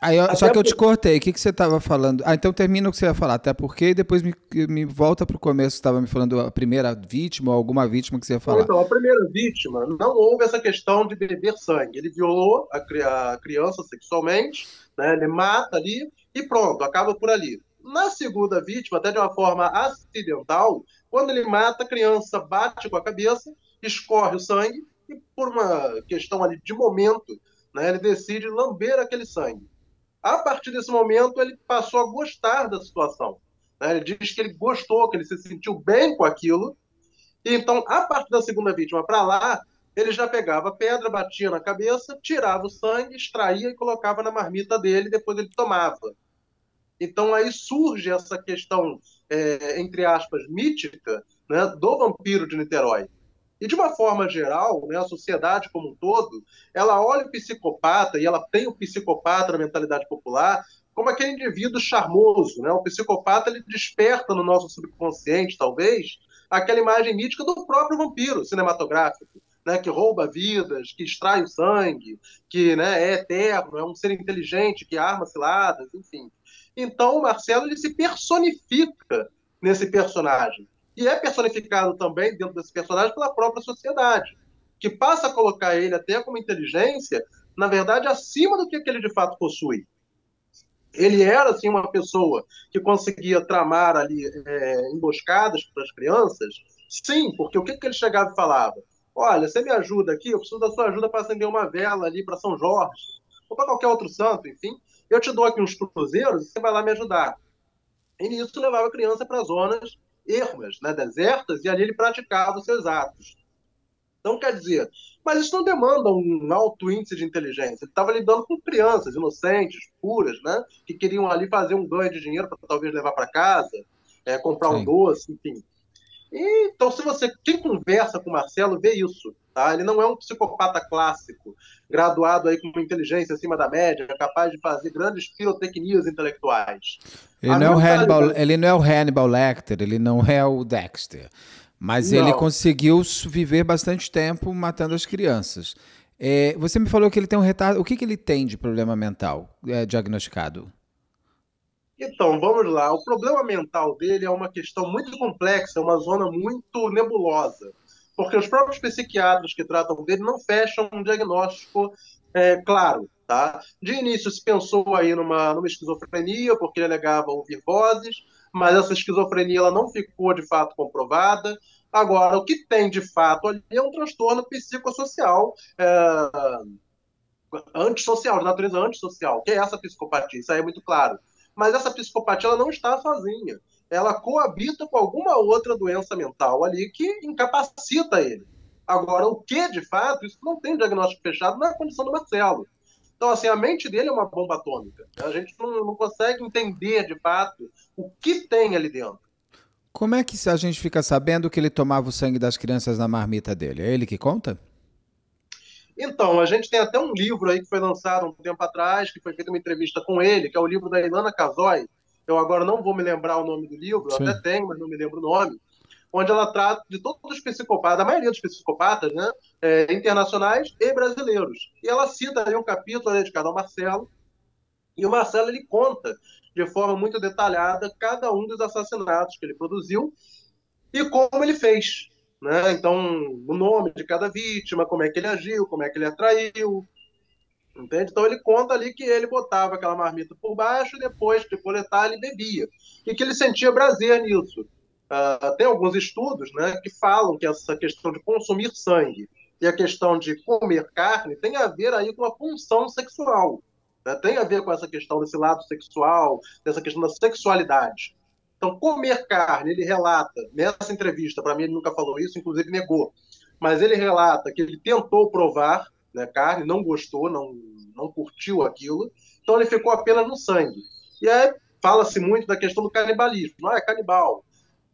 Aí, só que eu te cortei, o que, que você estava falando? Ah, então termina o que você ia falar, até porque depois me, me volta para o começo, você estava me falando a primeira vítima ou alguma vítima que você ia falar. Então, a primeira vítima, não houve essa questão de beber sangue. Ele violou a, a criança sexualmente, né, ele mata ali e pronto, acaba por ali. Na segunda vítima, até de uma forma acidental, quando ele mata, a criança bate com a cabeça, escorre o sangue e por uma questão ali de momento, né, ele decide lamber aquele sangue. A partir desse momento, ele passou a gostar da situação. Né? Ele diz que ele gostou, que ele se sentiu bem com aquilo. E então, a partir da segunda vítima para lá, ele já pegava a pedra, batia na cabeça, tirava o sangue, extraía e colocava na marmita dele, depois ele tomava. Então aí surge essa questão, é, entre aspas, mítica, né, do vampiro de Niterói. E de uma forma geral, né, a sociedade como um todo, ela olha o psicopata e ela tem o psicopata na mentalidade popular como aquele indivíduo charmoso, né? O psicopata ele desperta no nosso subconsciente, talvez, aquela imagem mítica do próprio vampiro cinematográfico, né? Que rouba vidas, que extrai o sangue, que, né, é eterno, é um ser inteligente que arma ciladas, enfim. Então, o Marcelo ele se personifica nesse personagem e é personificado também dentro desse personagem pela própria sociedade, que passa a colocar ele até como inteligência, na verdade, acima do que ele de fato possui. Ele era assim uma pessoa que conseguia tramar ali é, emboscadas para as crianças, sim, porque o que, que ele chegava e falava? Olha, você me ajuda aqui, eu preciso da sua ajuda para acender uma vela ali para São Jorge, ou para qualquer outro santo, enfim. Eu te dou aqui uns cruzeiros e você vai lá me ajudar. E nisso levava a criança para zonas ermas, né, desertas, e ali ele praticava os seus atos. Então, quer dizer, mas isso não demanda um alto índice de inteligência. Ele estava lidando com crianças inocentes, puras, né, que queriam ali fazer um ganho de dinheiro para talvez levar para casa, é, comprar Sim. um doce, enfim. E, então, se você, quem conversa com o Marcelo, vê isso. Tá? Ele não é um psicopata clássico, graduado aí com uma inteligência acima da média, capaz de fazer grandes pirotecnias intelectuais. Ele não, é o Hannibal, ele não é o Hannibal Lecter, ele não é o Dexter. Mas não. ele conseguiu viver bastante tempo matando as crianças. É, você me falou que ele tem um retardo. O que, que ele tem de problema mental é, diagnosticado? Então, vamos lá. O problema mental dele é uma questão muito complexa, é uma zona muito nebulosa. Porque os próprios psiquiatras que tratam dele não fecham um diagnóstico é, claro. Tá? De início se pensou aí numa, numa esquizofrenia, porque ele alegava ouvir vozes, mas essa esquizofrenia ela não ficou de fato comprovada. Agora, o que tem de fato ali é um transtorno psicossocial, é, antissocial, de natureza antissocial, que é essa psicopatia, isso aí é muito claro. Mas essa psicopatia ela não está sozinha. Ela coabita com alguma outra doença mental ali que incapacita ele. Agora, o que de fato, isso não tem diagnóstico fechado na condição do Marcelo. Então, assim, a mente dele é uma bomba atômica. A gente não, não consegue entender de fato o que tem ali dentro. Como é que a gente fica sabendo que ele tomava o sangue das crianças na marmita dele? É ele que conta? Então, a gente tem até um livro aí que foi lançado um tempo atrás, que foi feita uma entrevista com ele, que é o livro da Ilana Casoy. Eu agora não vou me lembrar o nome do livro, Sim. até tenho, mas não me lembro o nome. Onde ela trata de todos os psicopatas, a maioria dos psicopatas, né, é, internacionais e brasileiros. E ela cita aí um capítulo dedicado ao Marcelo, e o Marcelo ele conta de forma muito detalhada cada um dos assassinatos que ele produziu e como ele fez. Né? Então, o nome de cada vítima, como é que ele agiu, como é que ele atraiu. Entende? Então, ele conta ali que ele botava aquela marmita por baixo e depois de coletar, ele bebia. E que ele sentia prazer nisso. Uh, tem alguns estudos né, que falam que essa questão de consumir sangue e a questão de comer carne tem a ver aí com a função sexual. Né? Tem a ver com essa questão desse lado sexual, dessa questão da sexualidade. Então, comer carne, ele relata, nessa entrevista, para mim ele nunca falou isso, inclusive negou, mas ele relata que ele tentou provar né, carne, não gostou, não, não curtiu aquilo, então ele ficou apenas no sangue. E aí fala-se muito da questão do canibalismo, ah, é canibal.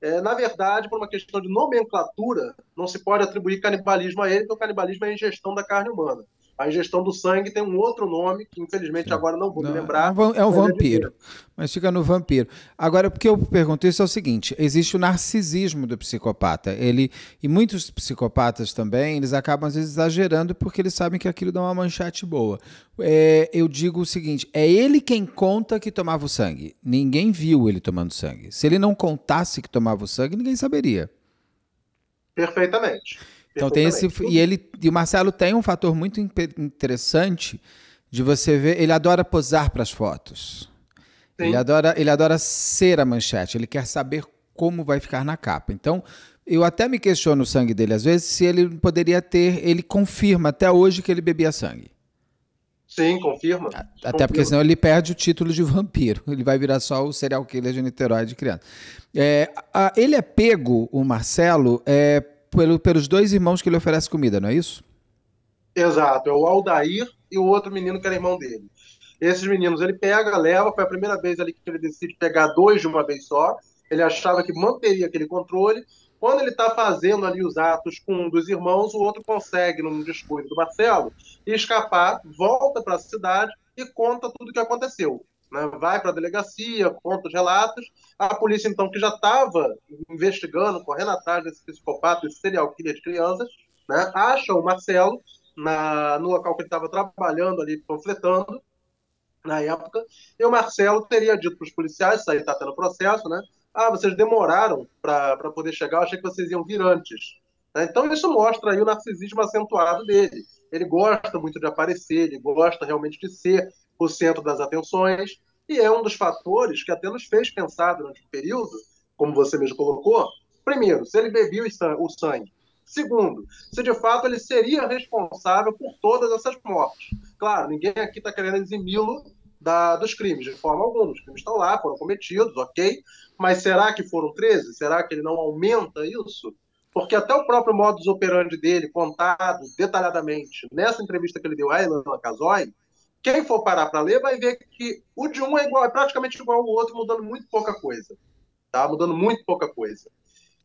É, na verdade, por uma questão de nomenclatura, não se pode atribuir canibalismo a ele, porque o canibalismo é a ingestão da carne humana. A ingestão do sangue tem um outro nome, que infelizmente Sim. agora não vou não, me lembrar. É um é vampiro. Mas fica no vampiro. Agora, porque eu pergunto isso é o seguinte: existe o narcisismo do psicopata. Ele, e muitos psicopatas também, eles acabam às vezes exagerando porque eles sabem que aquilo dá uma manchete boa. É, eu digo o seguinte: é ele quem conta que tomava o sangue. Ninguém viu ele tomando sangue. Se ele não contasse que tomava o sangue, ninguém saberia. Perfeitamente. Então tem esse e ele e o Marcelo tem um fator muito interessante de você ver, ele adora posar para as fotos. Sim. Ele adora, ele adora ser a manchete, ele quer saber como vai ficar na capa. Então, eu até me questiono o sangue dele às vezes se ele poderia ter, ele confirma até hoje que ele bebia sangue. Sim, confirma. Até confirma. porque senão ele perde o título de vampiro. (laughs) Ele vai virar só o serial killer de Niterói de criança. É, a, ele é pego, o Marcelo, é, pelo, pelos dois irmãos que ele oferece comida, não é isso? Exato, é o Aldair e o outro menino que era irmão dele. Esses meninos ele pega, leva, foi a primeira vez ali que ele decide pegar dois de uma vez só. Ele achava que manteria aquele controle. Quando ele está fazendo ali os atos com um dos irmãos, o outro consegue, num descuido do Marcelo, escapar, volta para a cidade e conta tudo o que aconteceu né, vai para a delegacia, conta os relatos. A polícia, então, que já estava investigando, correndo atrás desse psicopata, esse serial killer de crianças, né, acha o Marcelo na, no local que ele estava trabalhando ali, panfletando, na época, e o Marcelo teria dito para os policiais, isso aí está tendo processo, né? Ah, vocês demoraram para poder chegar, eu achei que vocês iam vir antes. Né? Então isso mostra aí o narcisismo acentuado dele. Ele gosta muito de aparecer, ele gosta realmente de ser o centro das atenções, e é um dos fatores que até nos fez pensar durante o período, como você mesmo colocou, primeiro, se ele bebia o sangue. Segundo, se de fato ele seria responsável por todas essas mortes. Claro, ninguém aqui está querendo eximi-lo dos crimes, de forma alguma. Os crimes estão lá, foram cometidos, ok. Mas será que foram 13? Será que ele não aumenta isso? Porque até o próprio modus operandi dele, contado detalhadamente nessa entrevista que ele deu a Ilana Casoy, quem for parar para ler vai ver que o de um é, igual, é praticamente igual ao outro, mudando muito pouca coisa. Tá? Mudando muito pouca coisa.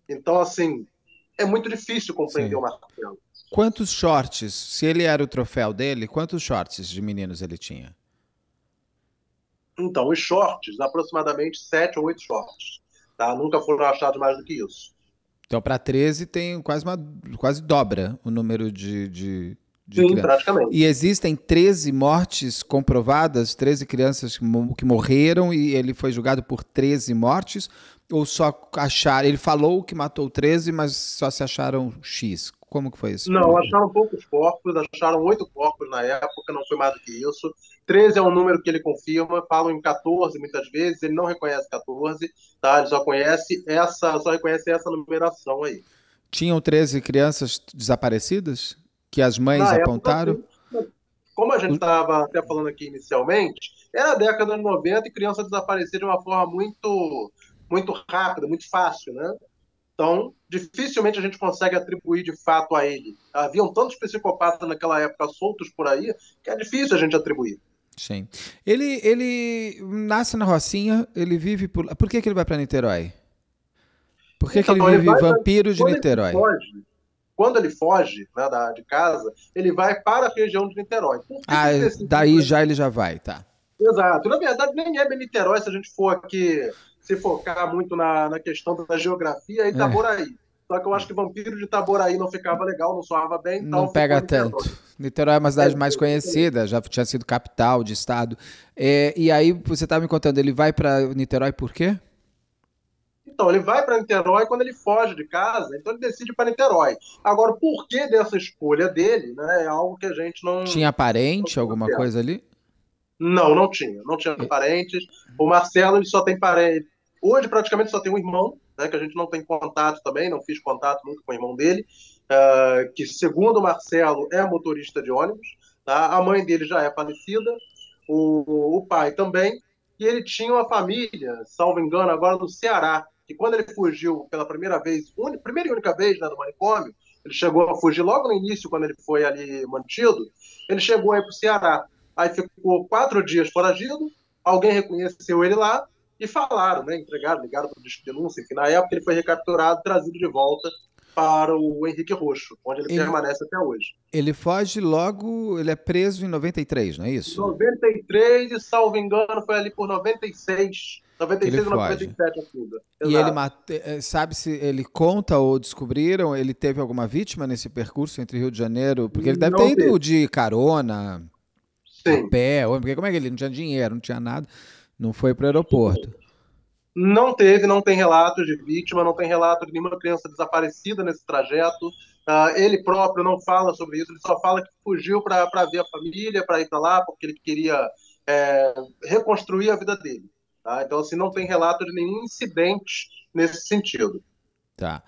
Então, assim, é muito difícil compreender Sim. o Marcelo. quantos shorts, se ele era o troféu dele, quantos shorts de meninos ele tinha? Então, os shorts, aproximadamente 7 ou 8 shorts. Tá? Nunca foram achados mais do que isso. Então, para 13, tem quase, uma, quase dobra o número de, de, de Sim, praticamente. E existem 13 mortes comprovadas, 13 crianças que, mo- que morreram e ele foi julgado por 13 mortes? Ou só acharam. Ele falou que matou 13, mas só se acharam X. Como que foi isso? Não, acharam poucos corpos, acharam oito corpos na época, não foi mais do que isso. 13 é um número que ele confirma, falam em 14 muitas vezes, ele não reconhece 14, tá? Ele só conhece essa, só reconhece essa numeração aí. Tinham 13 crianças desaparecidas? Que as mães Na época, apontaram? sim. Como a gente estava até falando aqui inicialmente, era a década de 90 e criança desaparecia de uma forma muito, muito rápida, muito fácil, né? Então, dificilmente a gente consegue atribuir de fato a ele. Haviam tantos psicopatas naquela época soltos por aí que é difícil a gente atribuir. Sim. Ele, ele nasce na Rocinha, ele vive por. Por que, que ele vai para Niterói? Por que, que Então, ele ele vive vai- vampiro de Quando ele Niterói? foge- Quando ele foge né, da, de casa, ele vai para a região de Niterói. Ah, daí já ele já vai, tá. Exato. Na verdade, nem é bem Niterói se a gente for aqui se focar muito na, na questão da geografia É. e Itaboraí. Só que eu acho que Vampiro de Itaboraí não ficava legal, não soava bem. Então Não pega Niterói. tanto. Niterói é uma cidade É, mais é, conhecida, já tinha sido capital de estado. É, e aí você estava me contando, ele vai para Niterói por quê? Então, ele vai para Niterói quando ele foge de casa, então ele decide para Niterói. Agora, o porquê dessa escolha dele, né, é algo que a gente não. Tinha parente, alguma certo. coisa ali? Não, não tinha. Não tinha parentes. O Marcelo ele só tem parente. Hoje, praticamente, só tem um irmão, né, que a gente não tem contato também, não fiz contato nunca com o irmão dele, ah, que, segundo o Marcelo, é motorista de ônibus. Tá? A mãe dele já é falecida, o, o pai também, e ele tinha uma família, salvo engano, agora no Ceará, que quando ele fugiu pela primeira vez, uni- primeira e única vez né, do manicômio, ele chegou a fugir logo no início, quando ele foi ali mantido, ele chegou aí para o Ceará. Aí ficou quatro dias foragido, alguém reconheceu ele lá e falaram, né? Entregaram, ligaram para o disco de denúncia, que na época ele foi recapturado, trazido de volta para o Henrique Roxo, onde ele, Ele- permanece até hoje. Ele foge logo, ele é preso em 93, não é isso? 93 e, salvo engano, foi ali por 96. 96 Ele ou 97 a fuga. E ele mate- eh, sabe se ele conta ou descobriram, ele teve alguma vítima nesse percurso entre Rio de Janeiro? Porque ele deve Não ter ido teve. de carona, Sim. a pé, porque como é que ele não tinha dinheiro, não tinha nada, não foi para o aeroporto. Não teve, não tem relatos de vítima, não tem relato de nenhuma criança desaparecida nesse trajeto. Ah, ele próprio não fala sobre isso, ele só fala que fugiu para ver a família, para ir para lá, porque ele queria é, reconstruir a vida dele. Tá? Então, assim, não tem relato de nenhum incidente nesse sentido. Tá.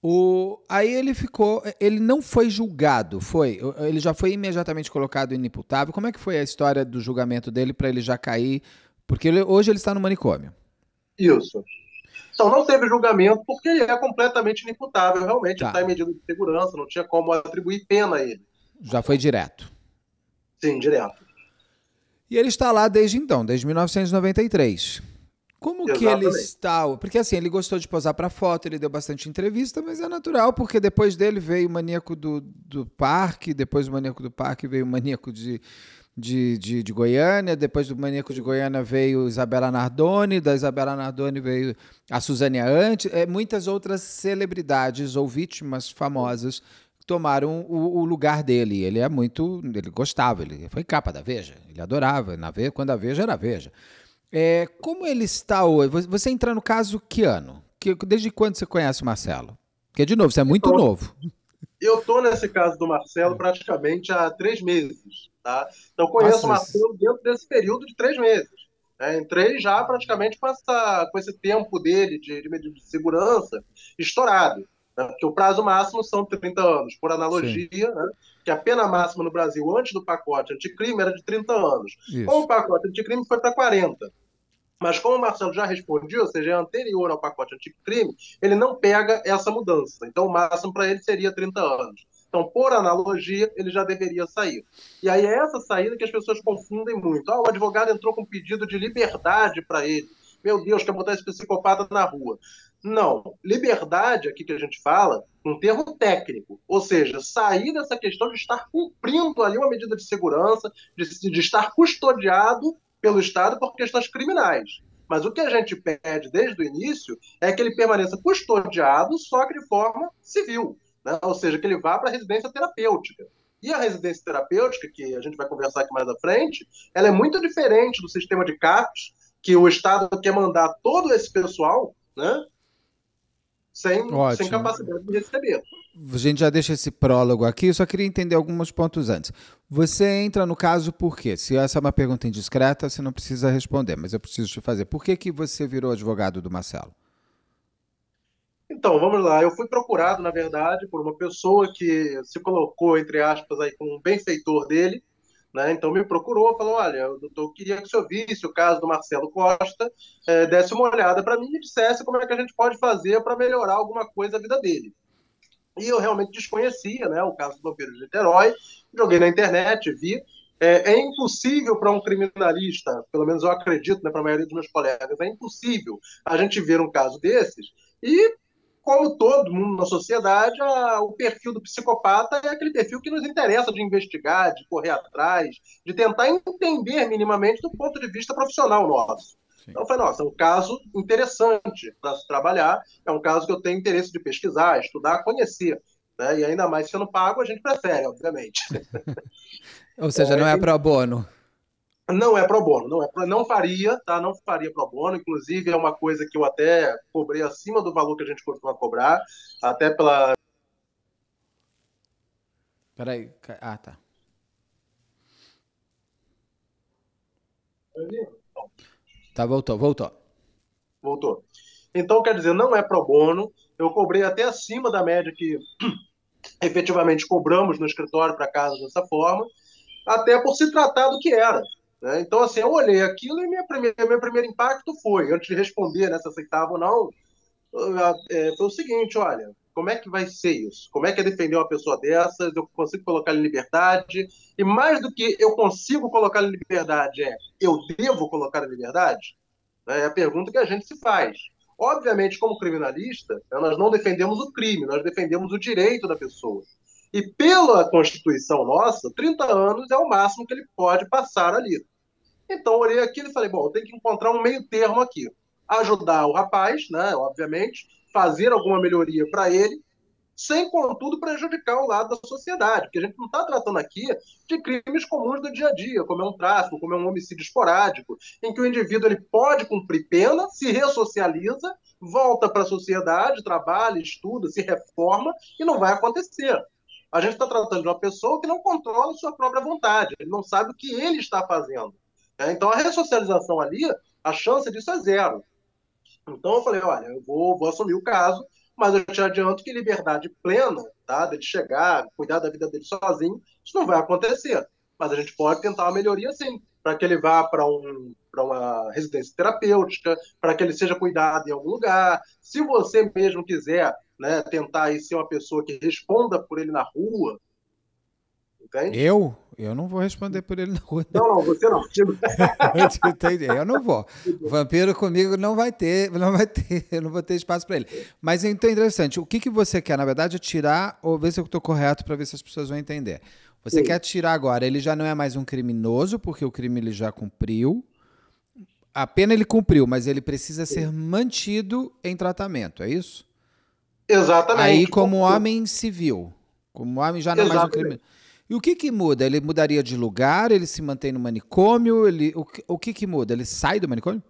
O, aí ele ficou, ele não foi julgado, foi? Ele já foi imediatamente colocado inimputável. Como é que foi a história do julgamento dele para ele já cair? Porque ele- hoje ele está no manicômio. Isso. Então, não teve julgamento porque ele é completamente inimputável, realmente. Tá. Ele está em medida de segurança, não tinha como atribuir pena a ele. Já foi direto. Sim, direto. E ele está lá desde então, desde 1993. Como que ele Exatamente. está? Porque assim, ele gostou de posar para foto, ele deu bastante entrevista, mas é natural, porque depois dele veio o maníaco do, do parque, depois do maníaco do parque veio o maníaco de, de, de, de Goiânia, depois do maníaco de Goiânia veio Isabela Nardoni, da Isabela Nardoni veio a Suzane antes, é, muitas outras celebridades ou vítimas famosas tomaram o, o lugar dele. Ele é muito. Ele gostava, ele foi capa da Veja, ele adorava. Na Veja, quando a Veja era a Veja. É, como ele está hoje? Você- entra no caso que ano? Que, desde quando você conhece o Marcelo? Porque, de novo, você é muito Então, novo. Eu tô nesse caso do Marcelo praticamente há três meses, tá? Então eu conheço Nossa, o Marcelo dentro desse período de três meses. né? Entrei já praticamente com, essa, com esse tempo dele de, de de segurança estourado. Né? Porque o prazo máximo são 30 anos. Por analogia, né? que a pena máxima no Brasil antes do pacote anticrime era de 30 anos. Isso. Com o pacote anticrime foi para 40. Mas como o Marcelo já respondia, ou seja, é anterior ao pacote anticrime, ele não pega essa mudança. Então o máximo para ele seria 30 anos. Então, por analogia, ele já deveria sair. E aí é essa saída que as pessoas confundem muito. Ah, o advogado entrou com pedido de liberdade para ele. Meu Deus, quer botar esse psicopata na rua. Não. Liberdade, aqui que a gente fala, um termo técnico. Ou seja, sair dessa questão de estar cumprindo ali uma medida de segurança, de, de estar custodiado pelo Estado por questões criminais. Mas o que a gente pede desde o início é que ele permaneça custodiado, só que de forma civil. Né? Ou seja, que ele vá para a residência terapêutica. E a residência terapêutica, que a gente vai conversar aqui mais à frente, ela é muito diferente do sistema de CAPs, que o Estado quer mandar todo esse pessoal né, sem, sem capacidade de receber. A gente já deixa esse prólogo aqui, eu só queria entender alguns pontos antes. Você entra no caso por quê? Se essa é uma pergunta indiscreta, você não precisa responder, mas eu preciso te fazer. Por que, que você virou advogado do Marcelo? Então, vamos lá. Eu fui procurado, na verdade, por uma pessoa que se colocou, entre aspas, aí, como um benfeitor dele, né? Então me procurou, falou: olha, doutor, eu queria que o senhor visse o caso do Marcelo Costa, é, desse uma olhada para mim e dissesse como é que a gente pode fazer para melhorar alguma coisa a vida dele. E eu realmente desconhecia né, o caso do vampiro de Niterói, joguei na internet, vi. É, é impossível para um criminalista, pelo menos eu acredito, né, para a maioria dos meus colegas, é impossível a gente ver um caso desses e como todo mundo na sociedade, a, o perfil do psicopata é aquele perfil que nos interessa de investigar, de correr atrás, de tentar entender minimamente do ponto de vista profissional nosso. Sim. Então, eu falei, nossa, é um caso interessante para se trabalhar, é um caso que eu tenho interesse de pesquisar, estudar, conhecer. Né? E ainda mais sendo pago, a gente prefere, obviamente. (laughs) Ou seja, é, não é pro bono. Não é pro bono, não é pro, não faria, tá? Não faria pro bono. Inclusive é uma coisa que eu até cobrei acima do valor que a gente costuma cobrar, até pela. Peraí, ah tá. Tá, voltou, voltou. Voltou. Então, quer dizer, não é pro bono. Eu cobrei até acima da média que (clears throat) efetivamente cobramos no escritório para casa dessa forma, até por se tratar do que era. Né? Então, assim, eu olhei aquilo e minha primeira, meu primeiro impacto foi, antes de responder né, se aceitava ou não, é, foi o seguinte: olha, como é que vai ser isso? Como é que é defender uma pessoa dessas? Eu consigo colocar em liberdade? E mais do que eu consigo colocar em liberdade, é eu devo colocar em liberdade? É a pergunta que a gente se faz. Obviamente, como criminalista, nós não defendemos o crime, nós defendemos o direito da pessoa. E pela Constituição nossa, 30 anos é o máximo que ele pode passar ali. Então, olhei aquilo e falei, bom, tenho que encontrar um meio termo aqui. Ajudar o rapaz, né, obviamente, fazer alguma melhoria para ele, sem, contudo, prejudicar o lado da sociedade, porque a gente não está tratando aqui de crimes comuns do dia a dia, como é um tráfico, como é um homicídio esporádico, em que o indivíduo ele pode cumprir pena, se ressocializa, volta para a sociedade, trabalha, estuda, se reforma, e não vai acontecer. A gente está tratando de uma pessoa que não controla sua própria vontade, ele não sabe o que ele está fazendo. Né? Então, a ressocialização ali, a chance disso é zero. Então, eu falei: olha, eu vou, vou assumir o caso, mas eu te adianto que liberdade plena, tá? De chegar, cuidar da vida dele sozinho, isso não vai acontecer. Mas a gente pode tentar uma melhoria sim, para que ele vá para um, uma residência terapêutica, para que ele seja cuidado em algum lugar. Se você mesmo quiser né, tentar ser uma pessoa que responda por ele na rua. Entende? Eu? Eu não vou responder por ele na rua. Não, não, você não. (laughs) eu não vou. O vampiro comigo não vai ter, não vai ter, eu não vou ter espaço para ele. Mas então é interessante. O que, que você quer, na verdade, é tirar, ou ver se eu estou correto para ver se as pessoas vão entender. Você Sim. quer tirar agora, ele já não é mais um criminoso, porque o crime ele já cumpriu. A pena ele cumpriu, mas ele precisa Sim. ser mantido em tratamento, é isso? Exatamente. Aí, como homem civil, como homem já não é mais um crime. E o que que muda? Ele mudaria de lugar? Ele se mantém no manicômio? Ele, o, o que que muda? Ele sai do manicômio?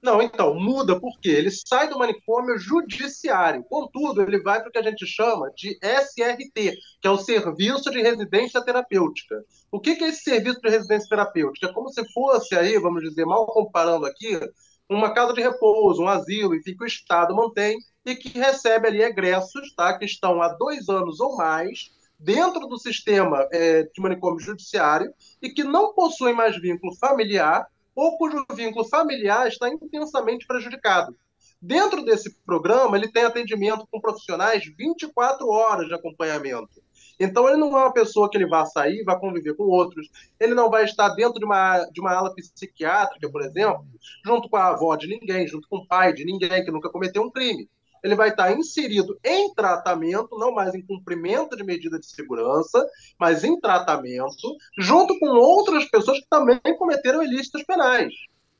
Não, então, muda porque ele sai do manicômio judiciário. Contudo, ele vai para o que a gente chama de SRT, que é o Serviço de Residência Terapêutica. O que, que é esse Serviço de Residência Terapêutica? É como se fosse aí, vamos dizer, mal comparando aqui, uma casa de repouso, um asilo, enfim, que o Estado mantém e que recebe ali egressos, tá, que estão há dois anos ou mais dentro do sistema é, de manicômio judiciário e que não possuem mais vínculo familiar ou cujo vínculo familiar está intensamente prejudicado. Dentro desse programa, ele tem atendimento com profissionais 24 horas de acompanhamento. Então ele não é uma pessoa que ele vai sair, vai conviver com outros. Ele não vai estar dentro de uma, de uma ala psiquiátrica, por exemplo, junto com a avó de ninguém, junto com o pai de ninguém que nunca cometeu um crime. Ele vai estar inserido em tratamento, não mais em cumprimento de medida de segurança, mas em tratamento, junto com outras pessoas que também cometeram ilícitos penais,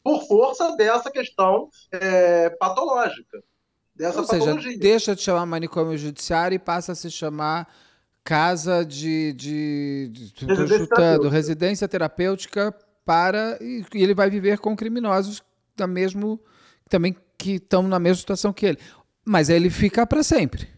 por força dessa questão é, patológica dessa Ou patologia. seja, deixa de chamar manicômio judiciário e passa a se chamar casa de, de, de residência, chutando, terapêutica. residência terapêutica para e, ele vai viver com criminosos da mesmo também que estão na mesma situação que ele. Mas ele fica para sempre.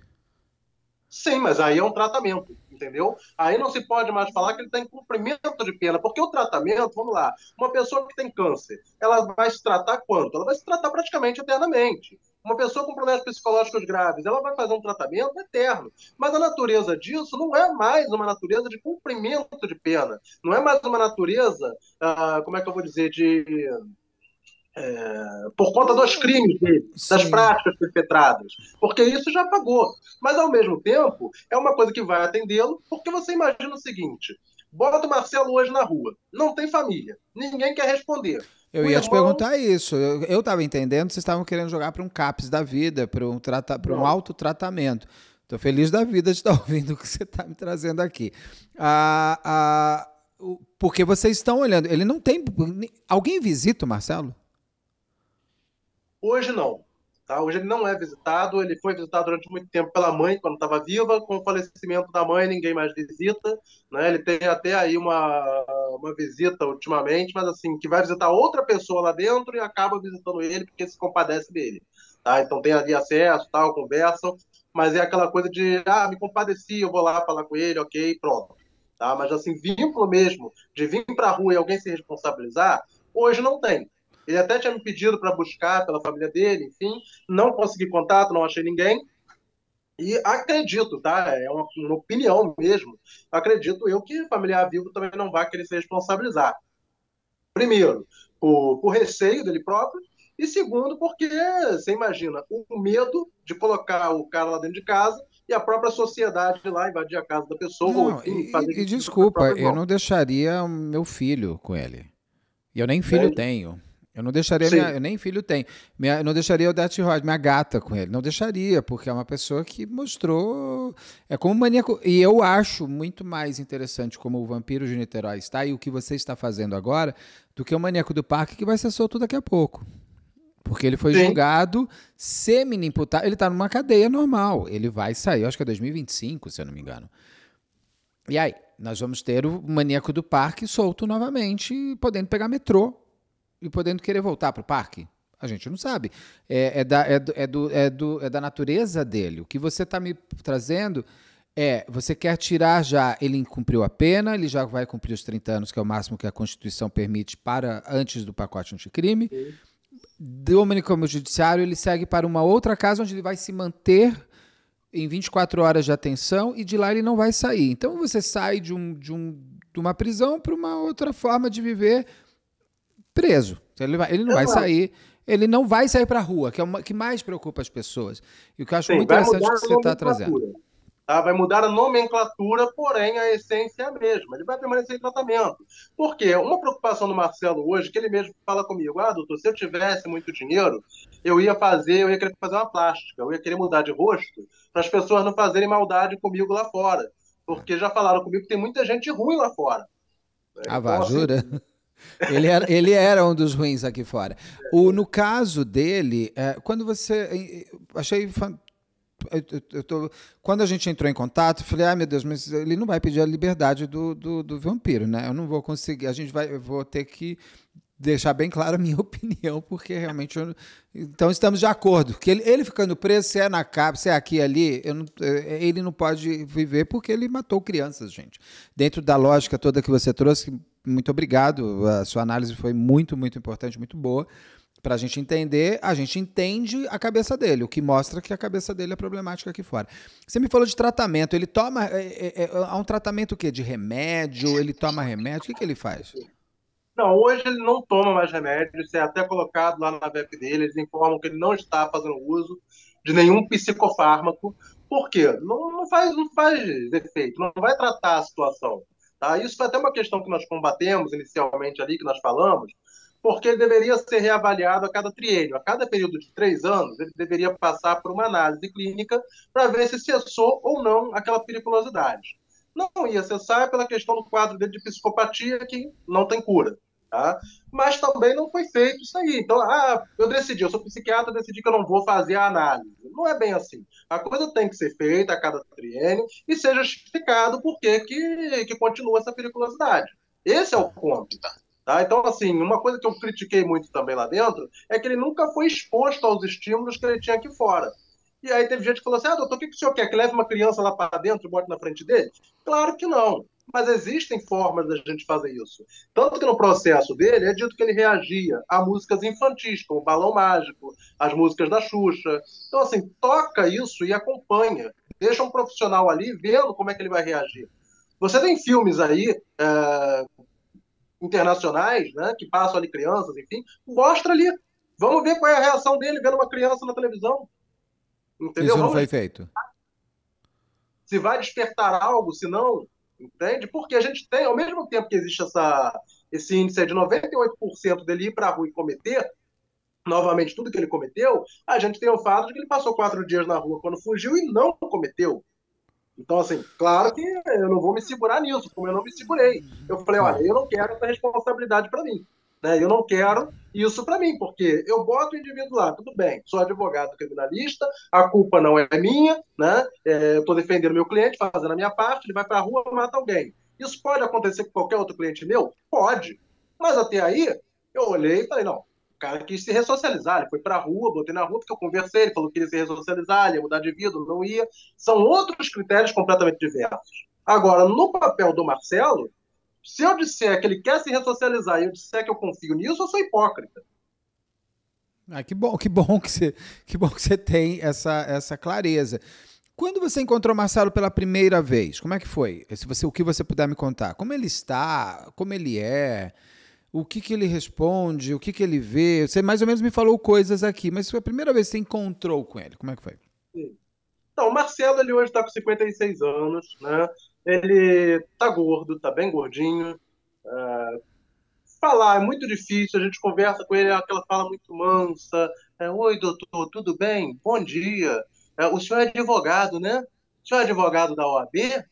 Sim, mas aí é um tratamento entendeu? Aí não se pode mais falar que ele está em cumprimento de pena, porque o tratamento, vamos lá, uma pessoa que tem câncer, ela vai se tratar quanto? Ela vai se tratar praticamente eternamente. Uma pessoa com problemas psicológicos graves, ela vai fazer um tratamento eterno. Mas a natureza disso não é mais uma natureza de cumprimento de pena. Não é mais uma natureza, ah, como é que eu vou dizer, de é, por conta dos crimes dele, das práticas perpetradas, porque isso já pagou. Mas, ao mesmo tempo, é uma coisa que vai atendê-lo, porque você imagina o seguinte: bota o Marcelo hoje na rua, não tem família, ninguém quer responder. Eu o ia irmão... te perguntar isso. Eu estava entendendo, vocês estavam querendo jogar para um CAPS da vida, para um, trata... um autotratamento. Estou feliz da vida de estar (laughs) ouvindo o que você está me trazendo aqui. Ah, ah, porque vocês estão olhando. Ele não tem. Alguém visita o Marcelo? Hoje não. Tá? Hoje ele não é visitado, ele foi visitado durante muito tempo pela mãe, quando estava viva, com o falecimento da mãe ninguém mais visita, né? ele tem até aí uma, uma visita ultimamente, mas assim, que vai visitar outra pessoa lá dentro e acaba visitando ele porque se compadece dele. Tá? Então tem ali acesso, tal, conversam, mas é aquela coisa de, ah, me compadeci, eu vou lá falar com ele, ok, pronto. Tá? Mas assim, vínculo mesmo, de vir para a rua e alguém se responsabilizar, hoje não tem. Ele até tinha me pedido para buscar pela família dele, enfim, não consegui contato, não achei ninguém. E acredito, tá? É uma, uma opinião mesmo. Acredito eu que familiar vivo também não vai querer se responsabilizar. Primeiro, por, por receio dele próprio, e segundo, porque você imagina o medo de colocar o cara lá dentro de casa e a própria sociedade lá invadir a casa da pessoa. Não, enfim, e, e desculpa, eu não deixaria meu filho com ele. E eu nem filho é. tenho. Eu não deixaria, minha, eu nem filho tem. Minha, eu não deixaria o Death Rod, minha gata com ele. Não deixaria, porque é uma pessoa que mostrou. É como maníaco. E eu acho muito mais interessante como o Vampiro de Niterói está e o que você está fazendo agora do que o maníaco do parque que vai ser solto daqui a pouco. Porque ele foi Sim. julgado semi-imputado. Ele está numa cadeia normal. Ele vai sair, acho que é 2025, se eu não me engano. E aí, nós vamos ter o maníaco do parque solto novamente, podendo pegar metrô e podendo querer voltar para o parque? A gente não sabe. É, é, da, é, do, é, do, é, do, é da natureza dele. O que você está me trazendo é: você quer tirar já, ele cumpriu a pena, ele já vai cumprir os 30 anos, que é o máximo que a Constituição permite para antes do pacote anticrime. Sim. Do manicômio judiciário, ele segue para uma outra casa onde ele vai se manter em 24 horas de atenção e de lá ele não vai sair. Então você sai de, um, de, um, de uma prisão para uma outra forma de viver preso. Ele, vai, ele não vai sair. Ele não vai sair para a rua, que é o que mais preocupa as pessoas. E o que eu acho Sim, muito interessante que você está trazendo. Tá? Vai mudar a nomenclatura, porém a essência é a mesma. Ele vai permanecer em tratamento. Por quê? Uma preocupação do Marcelo hoje, que ele mesmo fala comigo, ah, doutor, se eu tivesse muito dinheiro, eu ia fazer, eu ia querer fazer uma plástica, eu ia querer mudar de rosto, para as pessoas não fazerem maldade comigo lá fora. Porque já falaram comigo que tem muita gente ruim lá fora. Ah, então, assim, jura? Ele era, ele era um dos ruins aqui fora. O, no caso dele, é, quando você. Achei. Eu, eu tô, quando a gente entrou em contato, eu falei, ah, meu Deus, mas ele não vai pedir a liberdade do, do, do vampiro, né? Eu não vou conseguir, a gente vai, eu vou ter que deixar bem clara a minha (laughs) opinião, porque realmente eu, então estamos de acordo que ele, ele ficando preso, se é na capa, se é aqui ali, não, é, ele não pode viver porque ele matou crianças, gente. Dentro da lógica toda que você trouxe, muito obrigado. A sua análise foi muito, muito importante, muito boa. Para a gente entender, a gente entende a cabeça dele, o que mostra que a cabeça dele é problemática aqui fora. Você me falou de tratamento, ele toma. É, é, é, um tratamento o quê? De remédio? Ele toma remédio? O que, que ele faz? Não, hoje ele não toma mais remédio, isso é até colocado lá na VEP dele, eles informam que ele não está fazendo uso. de nenhum psicofármaco. Por quê? Não, não, faz, não faz efeito, não vai tratar a situação. Tá? Isso foi até uma questão que nós combatemos inicialmente ali, que nós falamos, porque ele deveria ser reavaliado a cada triênio. A cada período de três anos, ele deveria passar por uma análise clínica para ver se cessou ou não aquela periculosidade. Não ia cessar pela questão do quadro dele de psicopatia, que não tem cura. Tá? Mas também não foi feito isso aí. Então, ah, eu decidi, eu sou psiquiatra, decidi que eu não vou fazer a análise. Não é bem assim. A coisa tem que ser feita a cada triênio e seja justificado por que, que continua essa periculosidade. Esse é o ponto. Tá? Tá? Então, assim, uma coisa que eu critiquei muito também lá dentro é que ele nunca foi exposto aos estímulos que ele tinha aqui fora. E aí teve gente que falou assim: ah, doutor, o que, que o senhor quer? Que leve uma criança lá para dentro e bote na frente dele? Claro que não. Mas existem formas da gente fazer isso. Tanto que no processo dele é dito que ele reagia a músicas infantis, como Balão Mágico, as músicas da Xuxa. Então, assim, toca isso e acompanha. Deixa um profissional ali vendo como é que ele vai reagir. Você tem filmes aí, é, internacionais, né, que passam ali crianças, enfim, mostra ali. Vamos ver qual é a reação dele vendo uma criança na televisão. Entendeu? Isso não Vamos foi feito. Se vai despertar algo, se não, entende? Porque a gente tem, ao mesmo tempo que existe essa, esse índice de 98% dele ir para a rua e cometer novamente tudo que ele cometeu, a gente tem o fato de que ele passou quatro dias na rua quando fugiu e não cometeu. Então, assim, claro que eu não vou me segurar nisso, como eu não me segurei. Eu falei, olha, eu não quero essa responsabilidade para mim. Né? Eu não quero isso para mim, porque eu boto o indivíduo lá, tudo bem, sou advogado criminalista, a culpa não é minha, né? É, eu estou defendendo meu cliente, fazendo a minha parte, ele vai para a rua mata alguém. Isso pode acontecer com qualquer outro cliente meu? Pode. Mas até aí, eu olhei e falei, não, cara quis se ressocializar, ele foi pra rua, botei na rua porque eu conversei, ele falou que queria se ressocializar, ele ia mudar de vida, não ia. São outros critérios completamente diversos. Agora, no papel do Marcelo, se eu disser que ele quer se ressocializar e eu disser que eu confio nisso, eu sou hipócrita. Ah, que bom, que bom que você, que bom que você tem essa, essa clareza. Quando você encontrou Marcelo pela primeira vez, como é que foi? Se você, o que você puder me contar? Como ele está? Como ele é? o que, que ele responde, o que, que ele vê. Você mais ou menos me falou coisas aqui, mas foi a primeira vez que você encontrou com ele. Como é que foi? Então, o Marcelo, ele hoje está com 56 anos, né? Ele tá gordo, tá bem gordinho. Uh, falar é muito difícil, a gente conversa com ele, é aquela fala muito mansa. É, Oi, doutor, tudo bem? Bom dia. É, o senhor é advogado, né? O senhor é advogado da OAB?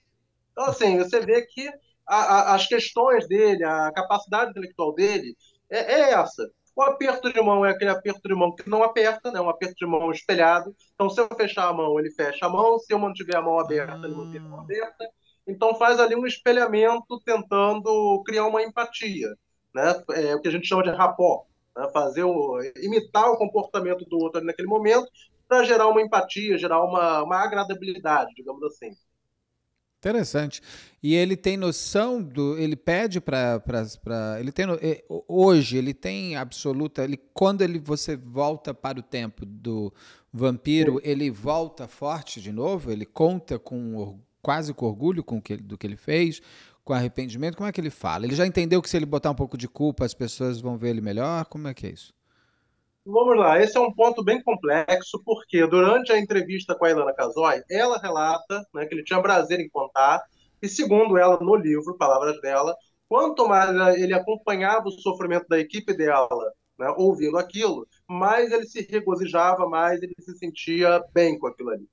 Então, assim, você vê que a, a, as questões dele, a capacidade intelectual dele é, é, essa. O aperto de mão é aquele aperto de mão que não aperta, né? um aperto de mão espelhado. Então, se eu fechar a mão, ele fecha a mão. Se eu mantiver a mão aberta, ele mantém a mão aberta. Então, faz ali um espelhamento tentando criar uma empatia. Né? É o que a gente chama de rapó. Né? Fazer o, imitar o comportamento do outro naquele momento para gerar uma empatia, gerar uma, uma agradabilidade, digamos assim. Interessante. E ele tem noção do. Ele pede para. Ele tem. Hoje, ele tem absoluta. Ele, quando ele, você volta para o tempo do vampiro, Sim. ele volta forte de novo? Ele conta com quase com orgulho com que, do que ele fez, com arrependimento? Como é que ele fala? Ele já entendeu que se ele botar um pouco de culpa, as pessoas vão ver ele melhor? Como é que é isso? Vamos lá, esse é um ponto bem complexo, porque durante a entrevista com a Ilana Casoy, ela relata né, que ele tinha prazer em contar, e segundo ela no livro, palavras dela, quanto mais ele acompanhava o sofrimento da equipe dela, né, ouvindo aquilo, mais ele se regozijava, mais ele se sentia bem com aquilo ali.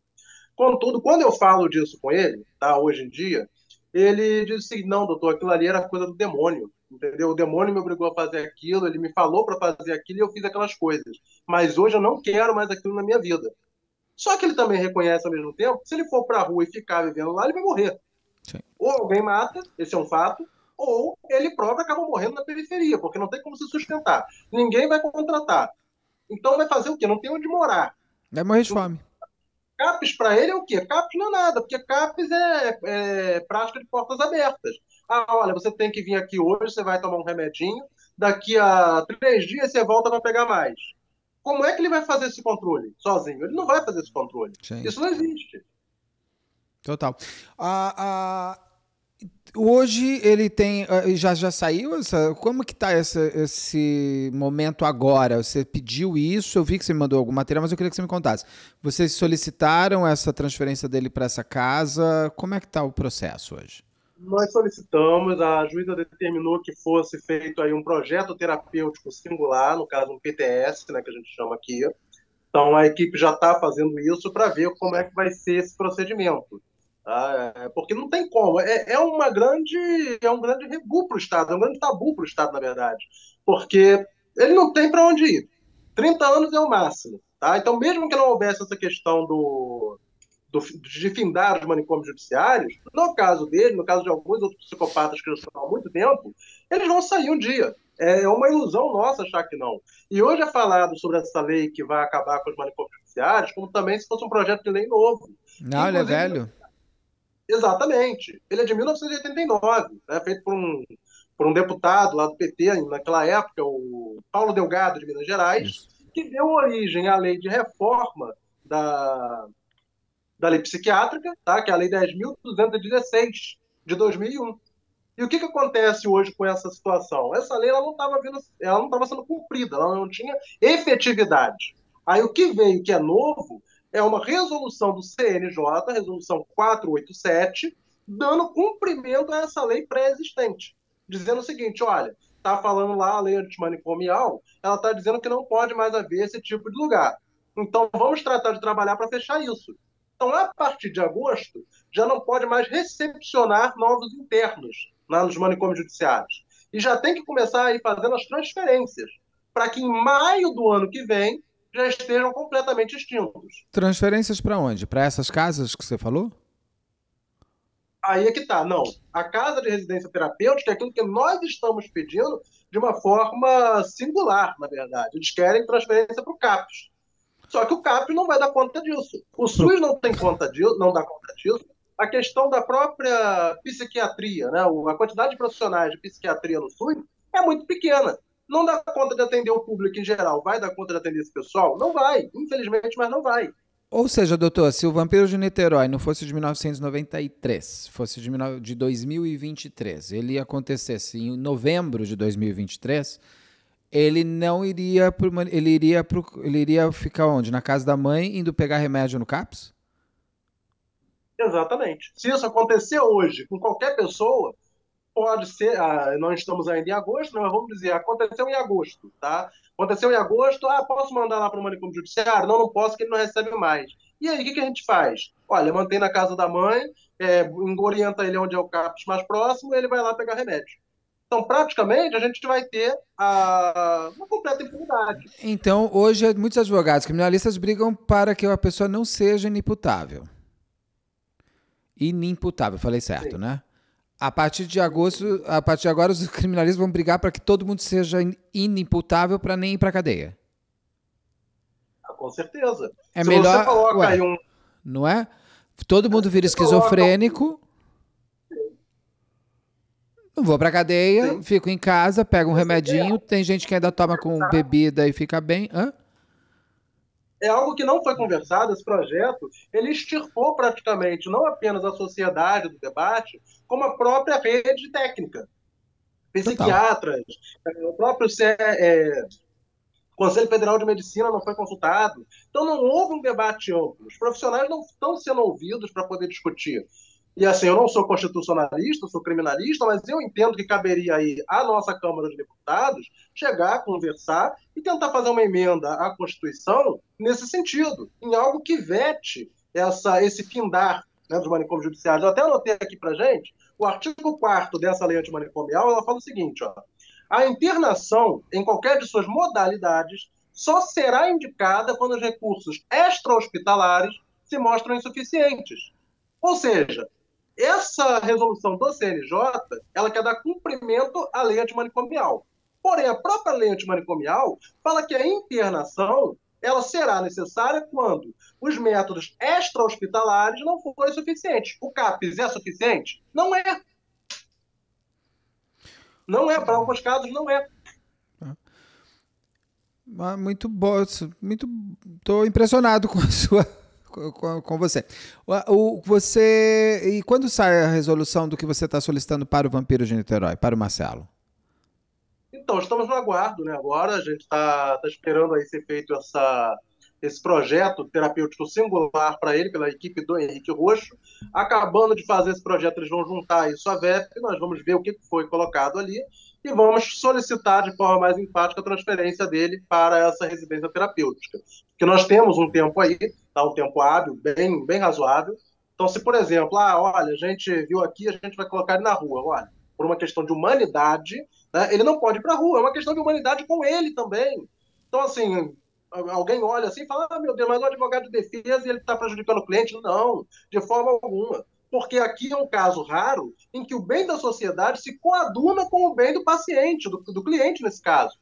Contudo, quando eu falo disso com ele, tá, hoje em dia, ele diz assim, não, doutor, aquilo ali era coisa do demônio entendeu? O demônio me obrigou a fazer aquilo, ele me falou para fazer aquilo e eu fiz aquelas coisas. Mas hoje eu não quero mais aquilo na minha vida. Só que ele também reconhece ao mesmo tempo que se ele for para a rua e ficar vivendo lá, ele vai morrer. Sim. Ou alguém mata, esse é um fato, ou ele próprio acaba morrendo na periferia, porque não tem como se sustentar. Ninguém vai contratar. Então vai fazer o quê? Não tem onde morar. Vai morrer de fome. CAPES para ele é o quê? CAPES não é nada, porque CAPES é, é prática de portas abertas. Ah, olha, você tem que vir aqui hoje, você vai tomar um remedinho, daqui a três dias você volta para pegar mais. Como é que ele vai fazer esse controle sozinho? Ele não vai fazer esse controle. Sim. Isso não existe. Total. Ah, ah, Hoje ele tem. Ah, já, já saiu? Essa, como que tá essa, esse momento agora? Você pediu isso, eu vi que você me mandou algum material, mas eu queria que você me contasse. Vocês solicitaram essa transferência dele para essa casa? Como é que está o processo hoje? Nós solicitamos, a juíza determinou que fosse feito aí um projeto terapêutico singular, no caso um PTS, né, que a gente chama aqui. Então a equipe já está fazendo isso para ver como é que vai ser esse procedimento. Tá? É, porque não tem como. É, é, uma grande, é um grande rebu para o Estado, é um grande tabu para o Estado, na verdade. Porque ele não tem para onde ir. 30 anos é o máximo. Tá? Então, mesmo que não houvesse essa questão do, do, de findar os manicômios judiciários, no caso dele, no caso de alguns outros psicopatas que já estão há muito tempo, eles vão sair um dia. É uma ilusão nossa achar que não. E hoje é falado sobre essa lei que vai acabar com os manicômios judiciários, como também se fosse um projeto de lei novo. Não, ele é velho. Exatamente. Ele é de 1989, né, feito por um, por um deputado lá do PT, naquela época, o Paulo Delgado, de Minas Gerais, Isso. que deu origem à lei de reforma da, da lei psiquiátrica, tá, que é a lei 10.216, de 2001. E o que, que acontece hoje com essa situação? Essa lei ela não estava sendo cumprida, ela não tinha efetividade. Aí o que veio que é novo é uma resolução do CNJ, resolução 487, dando cumprimento a essa lei pré-existente, dizendo o seguinte: olha, está falando lá a lei antimanicomial, ela está dizendo que não pode mais haver esse tipo de lugar. Então vamos tratar de trabalhar para fechar isso. Então, a partir de agosto, já não pode mais recepcionar novos internos nos manicômios judiciários. E já tem que começar a ir fazendo as transferências, para que em maio do ano que vem já estejam completamente extintos. Transferências para onde? Para essas casas que você falou? Aí é que tá, não. A casa de residência terapêutica é aquilo que nós estamos pedindo de uma forma singular, na verdade. Eles querem transferência para o CAPES. Só que o CAPES não vai dar conta disso. O SUS não tem conta disso, não dá conta disso. A questão da própria psiquiatria, né? a quantidade de profissionais de psiquiatria no SUS é muito pequena não dá conta de atender o público em geral. Vai dar conta de atender esse pessoal? Não vai, infelizmente, mas não vai. Ou seja, doutor, se o Vampiro de Niterói não fosse de 1993, fosse de, de 2023, ele acontecesse em novembro de 2023, ele não iria pro, ele iria pro, ele iria ficar onde? Na casa da mãe, indo pegar remédio no CAPS? Exatamente. Se isso acontecer hoje com qualquer pessoa, pode ser, ah, nós estamos ainda em agosto, mas vamos dizer, aconteceu em agosto, tá? Aconteceu em agosto, ah, posso mandar lá para o manicômio judiciário? Não, não posso, que ele não recebe mais. E aí, o que, que a gente faz? Olha, mantém na casa da mãe, é, orienta ele onde é o CAPS mais próximo, e ele vai lá pegar remédio. Então, praticamente, a gente vai ter a, uma completa impunidade. Então, hoje, muitos advogados criminalistas brigam para que a pessoa não seja inimputável. Inimputável, falei certo, Sim. né? A partir de agosto, a partir de agora, os criminalistas vão brigar para que todo mundo seja inimputável para nem ir para cadeia. Ah, com certeza. É Se melhor. Você coloca ué, aí um... Não é? Todo mundo vira esquizofrênico. Não vou para cadeia, Sim. fico em casa, pego um remedinho. Tem gente que ainda toma com bebida e fica bem. Hã? É algo que não foi conversado, esse projeto, ele extirpou praticamente não apenas a sociedade do debate, como a própria rede técnica. Psiquiatras, Total. o próprio é, Conselho Federal de Medicina não foi consultado. Então não houve um debate amplo. Os profissionais não estão sendo ouvidos para poder discutir. E assim, eu não sou constitucionalista, sou criminalista, mas eu entendo que caberia aí à nossa Câmara de Deputados chegar, conversar e tentar fazer uma emenda à Constituição nesse sentido, em algo que vete essa, esse findar né, dos manicômios judiciários. Eu até anotei aqui para gente, o artigo 4 dessa lei antimanicomial, ela fala o seguinte, ó, a internação, em qualquer de suas modalidades, só será indicada quando os recursos extra-hospitalares se mostram insuficientes. Ou seja, essa resolução do CNJ, ela quer dar cumprimento à lei antimanicomial. Porém, a própria lei antimanicomial fala que a internação ela será necessária quando os métodos extra-hospitalares não forem suficientes. O CAPES é suficiente? Não é. Não é, para alguns casos não é. Ah, muito bom, muito. Estou impressionado com a sua com, com você. O, o, você. E quando sai a resolução do que você está solicitando para o Vampiro de Niterói, para o Marcelo? Então, estamos no aguardo, né? Agora a gente está tá esperando aí ser feito essa, esse projeto terapêutico singular para ele, pela equipe do Henrique Roxo. Acabando de fazer esse projeto, eles vão juntar isso à VEP, nós vamos ver o que foi colocado ali e vamos solicitar de forma mais empática a transferência dele para essa residência terapêutica. Porque nós temos um tempo aí, tá, um tempo hábil, bem, bem razoável. Então, se, por exemplo, ah, olha, a gente viu aqui, a gente vai colocar ele na rua, olha, por uma questão de humanidade, né, ele não pode ir para a rua, é uma questão de humanidade com ele também. Então, assim, alguém olha assim e fala, ah, meu Deus, mas o advogado de defesa ele está prejudicando o cliente. Não, de forma alguma porque aqui é um caso raro em que o bem da sociedade se coaduna com o bem do paciente, do, do cliente nesse caso.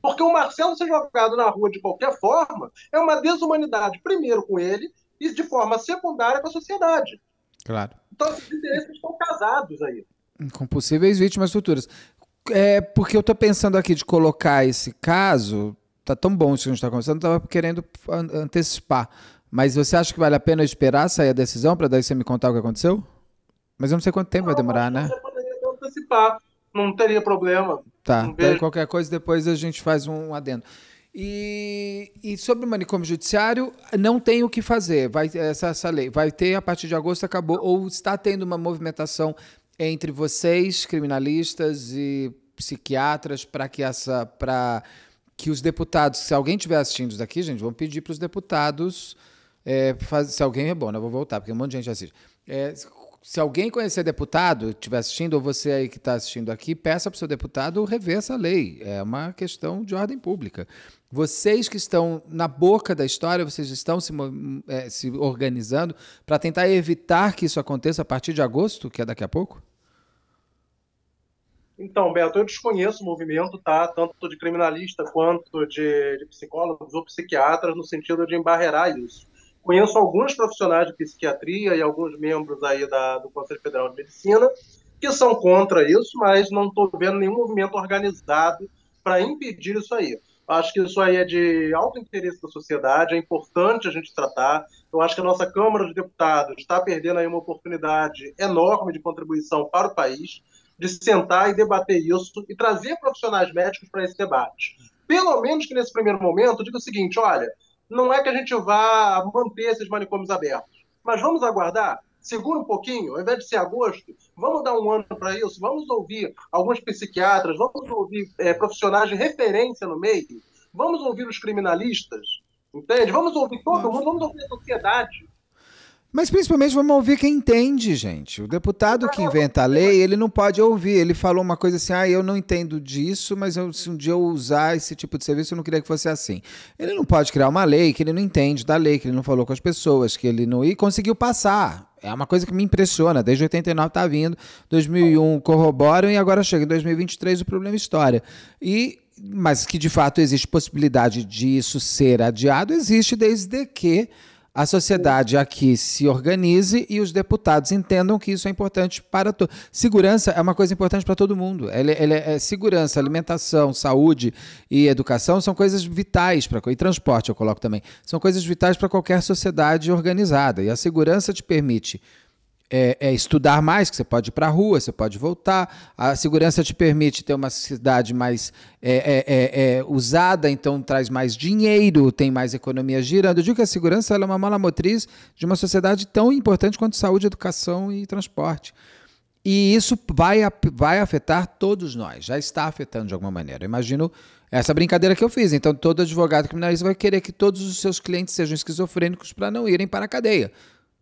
Porque o Marcelo ser jogado na rua de qualquer forma é uma desumanidade, primeiro com ele, e de forma secundária com a sociedade. Claro. Então, esses interesses estão casados aí. Com possíveis vítimas futuras. É porque eu estou pensando aqui de colocar esse caso, tá tão bom isso que a gente está conversando, estava querendo antecipar. Mas você acha que vale a pena esperar sair a decisão para daí você me contar o que aconteceu? Mas eu não sei quanto tempo não, vai demorar, né? Você poderia antecipar, não teria problema. Tá, daí qualquer coisa depois a gente faz um adendo. E, e, sobre o manicômio judiciário, não tem o que fazer. Vai essa, essa lei vai ter a partir de agosto acabou ou está tendo uma movimentação entre vocês, criminalistas e psiquiatras, para que essa para que os deputados, se alguém estiver assistindo isso daqui, gente, vão pedir para os deputados é, faz, se alguém é bom, né? Eu vou voltar, porque um monte de gente assiste. É, se alguém conhecer deputado, estiver assistindo, ou você aí que está assistindo aqui, peça para o seu deputado rever essa lei. É uma questão de ordem pública. Vocês que estão na boca da história, vocês estão se, é, se organizando para tentar evitar que isso aconteça a partir de agosto, que é daqui a pouco? Então, Beto, eu desconheço o movimento, tá? Tanto de criminalista quanto de, de psicólogos ou psiquiatras, no sentido de embarrear isso. Conheço alguns profissionais de psiquiatria e alguns membros aí da, do Conselho Federal de Medicina que são contra isso, mas não estou vendo nenhum movimento organizado para impedir isso aí. Acho que isso aí é de alto interesse da sociedade, é importante a gente tratar. Eu acho que a nossa Câmara de Deputados está perdendo aí uma oportunidade enorme de contribuição para o país, de sentar e debater isso e trazer profissionais médicos para esse debate. Pelo menos que nesse primeiro momento diga o seguinte: olha, não é que a gente vá manter esses manicômios abertos, mas vamos aguardar, segura um pouquinho, ao invés de ser agosto, vamos dar um ano para isso, vamos ouvir alguns psiquiatras, vamos ouvir é, profissionais de referência no meio, vamos ouvir os criminalistas, entende? Vamos ouvir todo mundo, vamos ouvir a sociedade. Mas principalmente vamos ouvir quem entende, gente. O deputado que inventa a lei, ele não pode ouvir. Ele falou uma coisa assim: ah, eu não entendo disso, mas eu, se um dia eu usar esse tipo de serviço, eu não queria que fosse assim. Ele não pode criar uma lei que ele não entende da lei, que ele não falou com as pessoas, que ele não. e conseguiu passar. É uma coisa que me impressiona. Desde 89 está vindo, 2001 corroboram e agora chega em 2023 o problema história. E mas que de fato existe possibilidade disso ser adiado, existe desde que a sociedade aqui se organize e os deputados entendam que isso é importante para todos. Segurança é uma coisa importante para todo mundo. Ele, ele é, é, segurança, alimentação, saúde e educação são coisas vitais para e transporte eu coloco também são coisas vitais para qualquer sociedade organizada. E a segurança te permite é, é, estudar mais, que você pode ir para a rua, você pode voltar. A segurança te permite ter uma cidade mais é, é, é, é, usada, então traz mais dinheiro, tem mais economia girando. Eu digo que a segurança é uma mala motriz de uma sociedade tão importante quanto saúde, educação e transporte. E isso vai, vai afetar todos nós, já está afetando de alguma maneira. Eu imagino essa brincadeira que eu fiz. Então, todo advogado criminalista vai querer que todos os seus clientes sejam esquizofrênicos para não irem para a cadeia.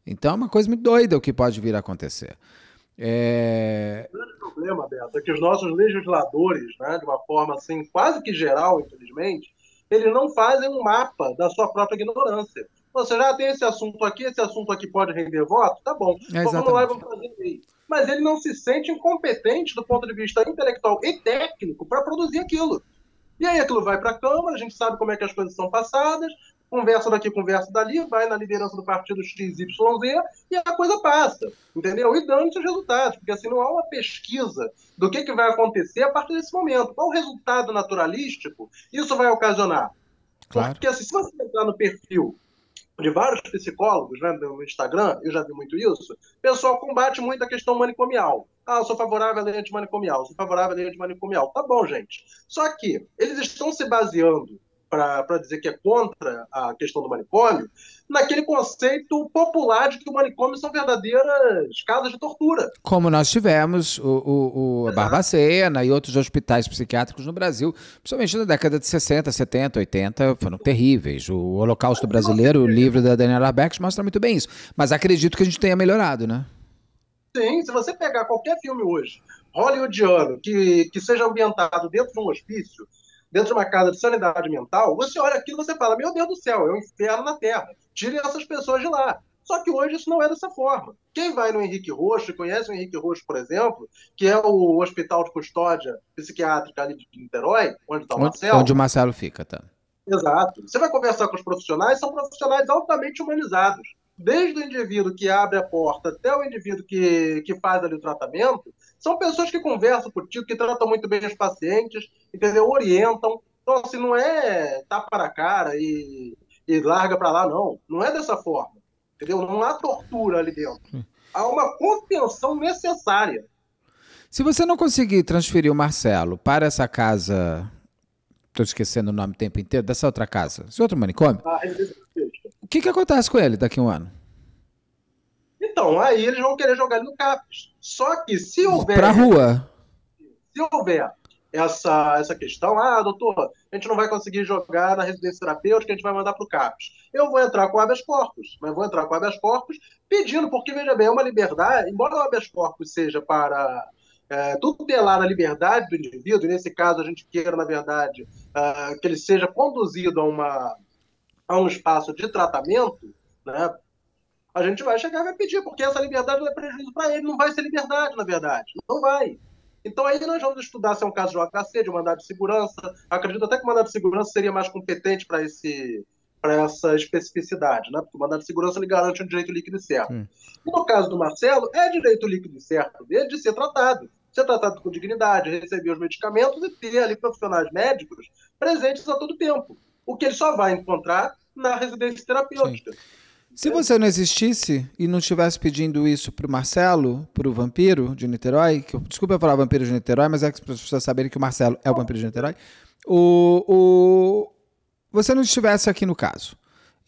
Então é uma coisa muito doida o que pode vir a acontecer. É... O grande problema, Beto, é que os nossos legisladores, né, de uma forma assim, quase que geral, infelizmente, eles não fazem um mapa da sua própria ignorância. Você já tem esse assunto aqui, esse assunto aqui pode render voto? Tá bom. É vamos lá e vamos fazer lei. Mas ele não se sente incompetente do ponto de vista intelectual e técnico para produzir aquilo. E aí aquilo vai para a Câmara, a gente sabe como é que as coisas são passadas, conversa daqui, conversa dali, vai na liderança do partido XYZ e a coisa passa, entendeu? E dando os resultados, porque assim não há uma pesquisa do que, que vai acontecer a partir desse momento. Qual o resultado naturalístico isso vai ocasionar? Claro. Porque assim, se você entrar no perfil de vários psicólogos né, no Instagram, eu já vi muito isso, o pessoal combate muito a questão manicomial. Ah, eu sou favorável à lei antimanicomial, sou favorável à lei antimanicomial. Tá bom, gente. Só que eles estão se baseando para dizer que é contra a questão do manicômio, naquele conceito popular de que o manicômio são verdadeiras casas de tortura. Como nós tivemos o, o, o Barbacena e outros hospitais psiquiátricos no Brasil, principalmente na década de 60, 70, 80, foram terríveis. O Holocausto Brasileiro, o livro da Daniela Beck, mostra muito bem isso. Mas acredito que a gente tenha melhorado, né? Sim, se você pegar qualquer filme hoje, hollywoodiano, que, que seja ambientado dentro de um hospício, dentro de uma casa de sanidade mental, você olha aquilo e você fala: Meu Deus do céu, é um inferno na Terra. Tire essas pessoas de lá. Só que hoje isso não é dessa forma. Quem vai no Henrique Roxo, conhece o Henrique Roxo, por exemplo, que é o hospital de custódia psiquiátrica ali de Niterói, onde está o Marcelo. Onde o Marcelo fica, tá? Exato. Você vai conversar com os profissionais, são profissionais altamente humanizados. Desde o indivíduo que abre a porta até o indivíduo que, que faz ali o tratamento, são pessoas que conversam contigo, que tratam muito bem os pacientes, entendeu? Orientam. Então, assim, não é tapa na cara e, e larga para lá, não. Não é dessa forma, entendeu? Não há tortura ali dentro. Há uma contenção necessária. Se você não conseguir transferir o Marcelo para essa casa, estou esquecendo o nome o tempo inteiro, dessa outra casa, esse outro manicômio, ah, o que, que acontece com ele daqui a um ano? Então, aí eles vão querer jogar ele no CAPES. Só que se houver. Pra rua. Se houver essa, essa questão, ah, doutor, a gente não vai conseguir jogar na residência terapêutica, a gente vai mandar para o CAPES. Eu vou entrar com habeas corpus, mas vou entrar com habeas corpus pedindo, porque, veja bem, é uma liberdade, embora o habeas corpus seja para é, tutelar a liberdade do indivíduo, e nesse caso a gente queira, na verdade, uh, que ele seja conduzido a, uma, a um espaço de tratamento, né, a gente vai chegar e vai pedir, porque essa liberdade não é prejuízo para ele, não vai ser liberdade, na verdade. Não vai. Então aí nós vamos estudar se é um caso de OHC, de mandado de segurança. Acredito até que o mandado de segurança seria mais competente para esse para essa especificidade, né? Porque o mandado de segurança ele garante um direito líquido e certo. Hum. No caso do Marcelo, é direito líquido e certo dele de ser tratado. Ser tratado com dignidade, receber os medicamentos e ter ali profissionais médicos presentes a todo tempo. O que ele só vai encontrar na residência terapêutica. Sim. Se você não existisse e não estivesse pedindo isso para o Marcelo, para o vampiro de Niterói, que, desculpa eu falar vampiro de Niterói, mas é que para as pessoas saberem que o Marcelo é o vampiro de Niterói, o, o, você não estivesse aqui no caso.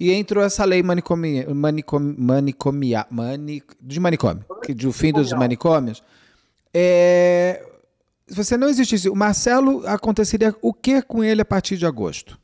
E entrou essa lei manicomia, manicom, manicomia, manic, de manicômio, que do fim dos manicômios. É, se você não existisse, o Marcelo aconteceria o que com ele a partir de agosto?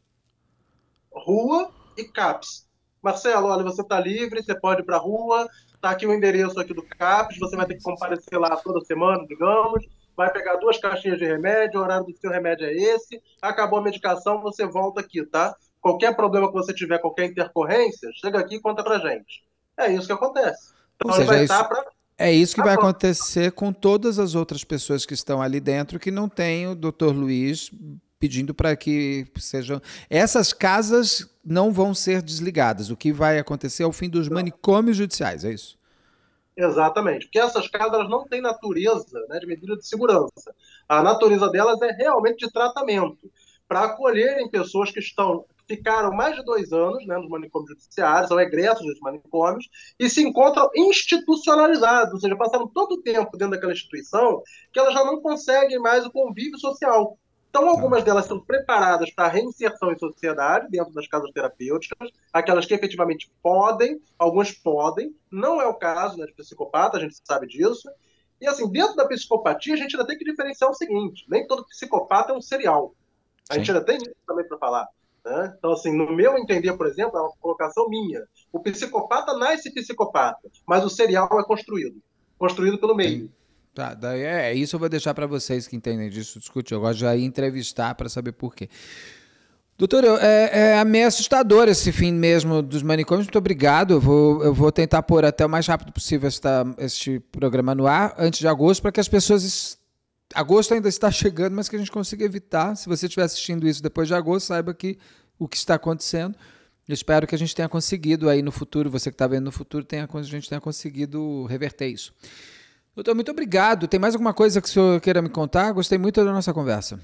Rua e CAPS. Marcelo, olha, você está livre, você pode ir para a rua, está aqui o endereço aqui do CAPES, você vai ter que comparecer lá toda semana, digamos, vai pegar duas caixinhas de remédio, o horário do seu remédio é esse, acabou a medicação, você volta aqui, tá? Qualquer problema que você tiver, qualquer intercorrência, chega aqui e conta pra gente. É isso que acontece. Então, Ou seja, é isso, pra... é isso que vai acontecer com todas as outras pessoas que estão ali dentro que não tem o Dr. Luiz pedindo para que sejam. Essas casas não vão ser desligadas. O que vai acontecer é o fim dos manicômios judiciais, é isso? Exatamente, porque essas casas não têm natureza né, de medida de segurança. A natureza delas é realmente de tratamento, para acolherem pessoas que estão ficaram mais de dois anos né, nos manicômios judiciários, são egressos dos manicômios, e se encontram institucionalizados, ou seja, passaram todo o tempo dentro daquela instituição que elas já não conseguem mais o convívio social. Então, algumas delas são preparadas para reinserção em sociedade, dentro das casas terapêuticas, aquelas que efetivamente podem, alguns podem, não é o caso né, de psicopata, a gente sabe disso. E assim, dentro da psicopatia, a gente ainda tem que diferenciar o seguinte: nem todo psicopata é um serial. A Sim. gente ainda tem isso também para falar. Né? Então, assim, no meu entender, por exemplo, é uma colocação minha. O psicopata nasce psicopata, mas o serial é construído construído pelo meio. Tá, daí é, é, isso eu vou deixar para vocês que entendem disso discutir. Eu gosto de entrevistar para saber por quê. Doutor, é, é meio assustador esse fim mesmo dos manicômios. Muito obrigado. Eu vou, eu vou tentar pôr até o mais rápido possível esta, este programa no ar, antes de agosto, para que as pessoas. Agosto ainda está chegando, mas que a gente consiga evitar. Se você estiver assistindo isso depois de agosto, saiba que o que está acontecendo. Eu espero que a gente tenha conseguido aí no futuro, você que está vendo no futuro, tenha, a gente tenha conseguido reverter isso. Doutor, muito obrigado. Tem mais alguma coisa que o senhor queira me contar? Gostei muito da nossa conversa.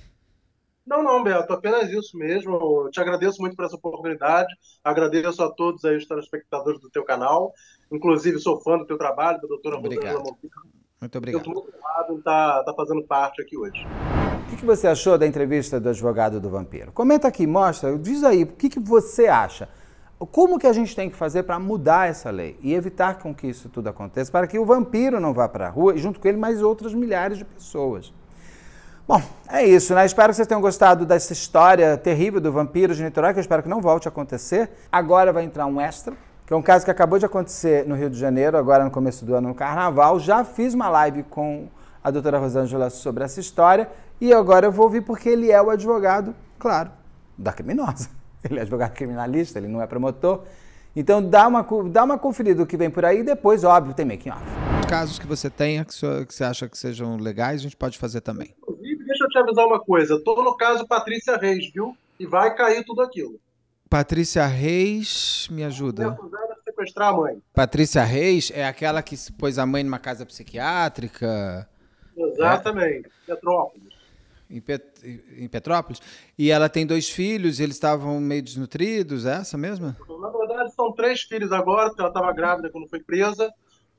Não, não, Beto, apenas isso mesmo. Eu te agradeço muito por essa oportunidade. Agradeço a todos aí os telespectadores do teu canal. Inclusive, sou fã do teu trabalho, da doutora Obrigado. Monteiro. Muito obrigado. Eu estou muito honrado em estar tá, tá fazendo parte aqui hoje. O que, que você achou da entrevista do advogado do vampiro? Comenta aqui, mostra, diz aí, o que, que você acha? Como que a gente tem que fazer para mudar essa lei e evitar com que isso tudo aconteça, para que o vampiro não vá para a rua e junto com ele mais outras milhares de pessoas? Bom, é isso, né? Espero que vocês tenham gostado dessa história terrível do vampiro de Niterói, que eu espero que não volte a acontecer. Agora vai entrar um extra, que é um caso que acabou de acontecer no Rio de Janeiro, agora no começo do ano, no Carnaval. Já fiz uma live com a doutora Rosângela sobre essa história e agora eu vou ouvir porque ele é o advogado, claro, da criminosa. (laughs) Ele é advogado criminalista, ele não é promotor. Então dá uma, dá uma conferida do que vem por aí e depois, óbvio, tem making off. Casos que você tenha, que você acha que sejam legais, a gente pode fazer também. Inclusive, deixa eu te avisar uma coisa. Tô no caso Patrícia Reis, viu? E vai cair tudo aquilo. Patrícia Reis, me ajuda. sequestrar a mãe. Patrícia Reis é aquela que pôs a mãe numa casa psiquiátrica. Exatamente, é? Petrópolis. Em, Pet... em, Petrópolis. E ela tem dois filhos, eles estavam meio desnutridos, é essa mesma? Na verdade, são três filhos agora, porque ela estava grávida quando foi presa.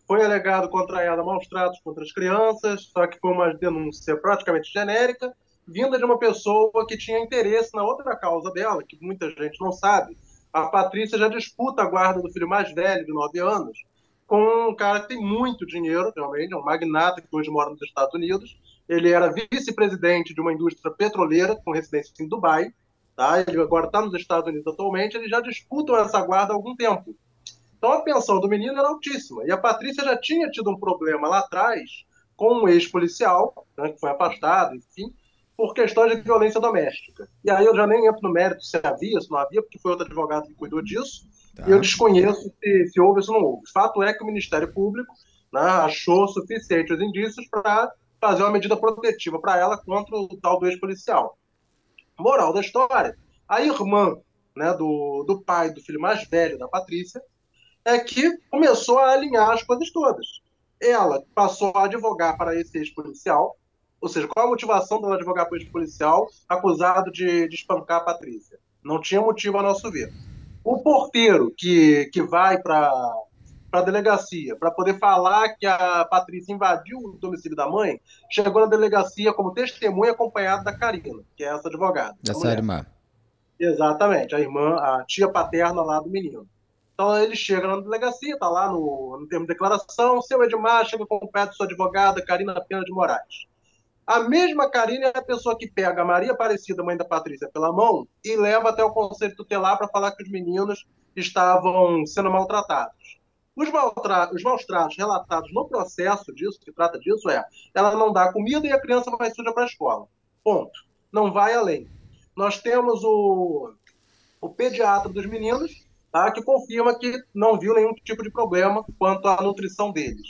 Foi alegado contra ela maus tratos contra as crianças, só que foi uma denúncia praticamente genérica vinda de uma pessoa que tinha interesse na outra causa dela, que muita gente não sabe. A Patrícia já disputa a guarda do filho mais velho, de 9 anos, com um cara que tem muito dinheiro, realmente, é um magnata que hoje mora nos Estados Unidos. Ele era vice-presidente de uma indústria petroleira com residência em Dubai. Tá? Ele agora está nos Estados Unidos atualmente. Eles já disputam essa guarda há algum tempo. Então a pensão do menino era altíssima. E a Patrícia já tinha tido um problema lá atrás com um ex-policial, né, que foi afastado, enfim, por questões de violência doméstica. E aí eu já nem entro no mérito se havia, se não havia, porque foi outro advogado que cuidou disso, tá. e eu desconheço se, se houve ou se não houve. Fato é que o Ministério Público né, achou suficientes indícios para fazer uma medida protetiva para ela contra o tal do ex-policial. Moral da história, a irmã né, do, do pai do filho mais velho da Patrícia é que começou a alinhar as coisas todas. Ela passou a advogar para esse ex-policial, ou seja, qual a motivação dela advogar por esse policial acusado de, de espancar a Patrícia? Não tinha motivo a nosso ver. O porteiro que, que vai para a delegacia para poder falar que a Patrícia invadiu o domicílio da mãe, chegou na delegacia como testemunha acompanhado da Karina, que é essa advogada. Essa irmã. Exatamente, a irmã, a tia paterna lá do menino. Então ele chega na delegacia, tá lá no, no termo de declaração, seu Edmar chega com o pé de sua advogada, Karina Pena de Moraes. A mesma Karine é a pessoa que pega a Maria Aparecida, mãe da Patrícia, pela mão e leva até o conselho tutelar para falar que os meninos estavam sendo maltratados. Os, maltra os maus tratos relatados no processo disso, que trata disso, é ela não dá comida e a criança vai suja para a escola. Ponto. Não vai além. Nós temos o, o pediatra dos meninos, tá, que confirma que não viu nenhum tipo de problema quanto à nutrição deles.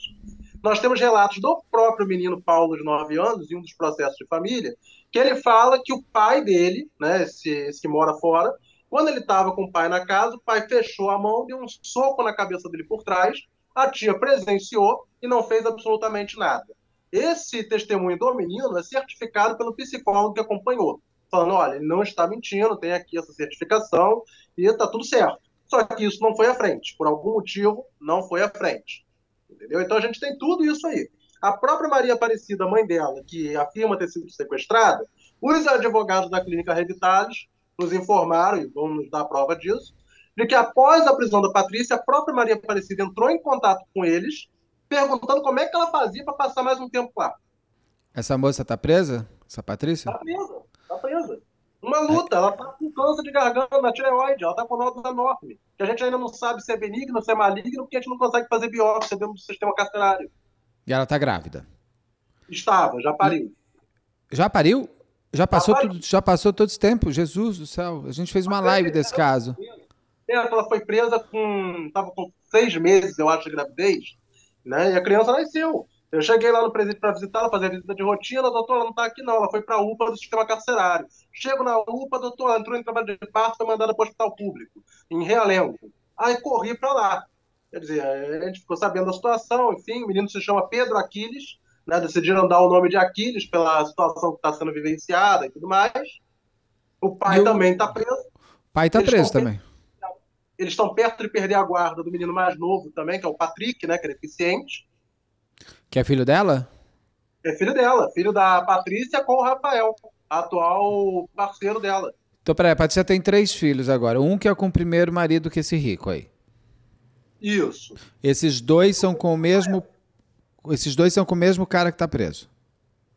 Nós temos relatos do próprio menino Paulo, de 9 anos, em um dos processos de família, que ele fala que o pai dele, né, esse, esse que mora fora, quando ele estava com o pai na casa, o pai fechou a mão, deu um soco na cabeça dele por trás, a tia presenciou e não fez absolutamente nada. Esse testemunho do menino é certificado pelo psicólogo que acompanhou, falando: olha, ele não está mentindo, tem aqui essa certificação e está tudo certo. Só que isso não foi à frente, por algum motivo, não foi à frente. Entendeu? Então a gente tem tudo isso aí. A própria Maria Aparecida, mãe dela, que afirma ter sido sequestrada, os advogados da clínica Revitalis nos informaram, e vão nos dar prova disso, de que após a prisão da Patrícia, a própria Maria Aparecida entrou em contato com eles, perguntando como é que ela fazia para passar mais um tempo lá. Essa moça está presa? Essa Patrícia? Está presa, está presa. Uma luta, ela tá com câncer de garganta na tireoide, ela tá com nódulo enorme. Que a gente ainda não sabe se é benigno, se é maligno, porque a gente não consegue fazer biópsia dentro do sistema carcerário. E ela tá grávida? Estava, já pariu. Já pariu? Já passou, tudo, já passou todo esse tempo? Jesus do céu. A gente fez uma live desse caso. Ela foi presa com. Tava com seis meses, eu acho, de gravidez. Né? E a criança nasceu. Eu cheguei lá no presídio para visitá-la, fazer a visita de rotina, a doutora não está aqui não, ela foi para a UPA do sistema carcerário. Chego na UPA, a doutora entrou em trabalho de parto, foi mandada para o hospital público, em Realengo. Aí corri para lá. Quer dizer, a gente ficou sabendo da situação, enfim, o menino se chama Pedro Aquiles, né, decidiram dar o nome de Aquiles pela situação que está sendo vivenciada e tudo mais. O pai também está preso. O pai tá Eles preso também. Eles estão perto de perder a guarda do menino mais novo também, que é o Patrick, né? Que é deficiente. Que é filho dela? É filho dela, filho da Patrícia com o Rafael, atual parceiro dela. Então, peraí, a Patrícia tem três filhos agora. Um que é com o primeiro marido que esse rico aí. Isso. Esses dois são com o mesmo. Esses dois são com o mesmo cara que tá preso.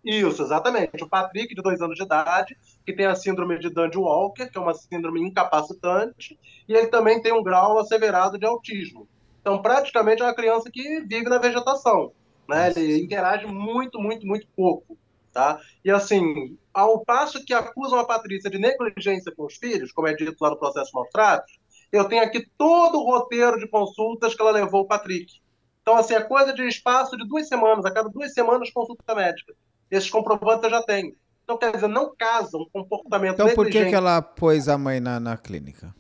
Isso, exatamente. O Patrick, de dois anos de idade, que tem a síndrome de Dandy Walker, que é uma síndrome incapacitante, e ele também tem um grau asseverado de autismo. Então, praticamente é uma criança que vive na vegetação. Né? Ele interage muito, muito, muito pouco. Tá? E assim, ao passo que acusam a Patrícia de negligência com os filhos, como é dito lá no processo maus tratos, eu tenho aqui todo o roteiro de consultas que ela levou o Patrick. Então, assim, é coisa de espaço de duas semanas, a cada duas semanas consulta médica. Esses comprovantes eu já tenho. Então, quer dizer, não casam um comportamento Então, por que, que ela pôs a mãe na, na clínica?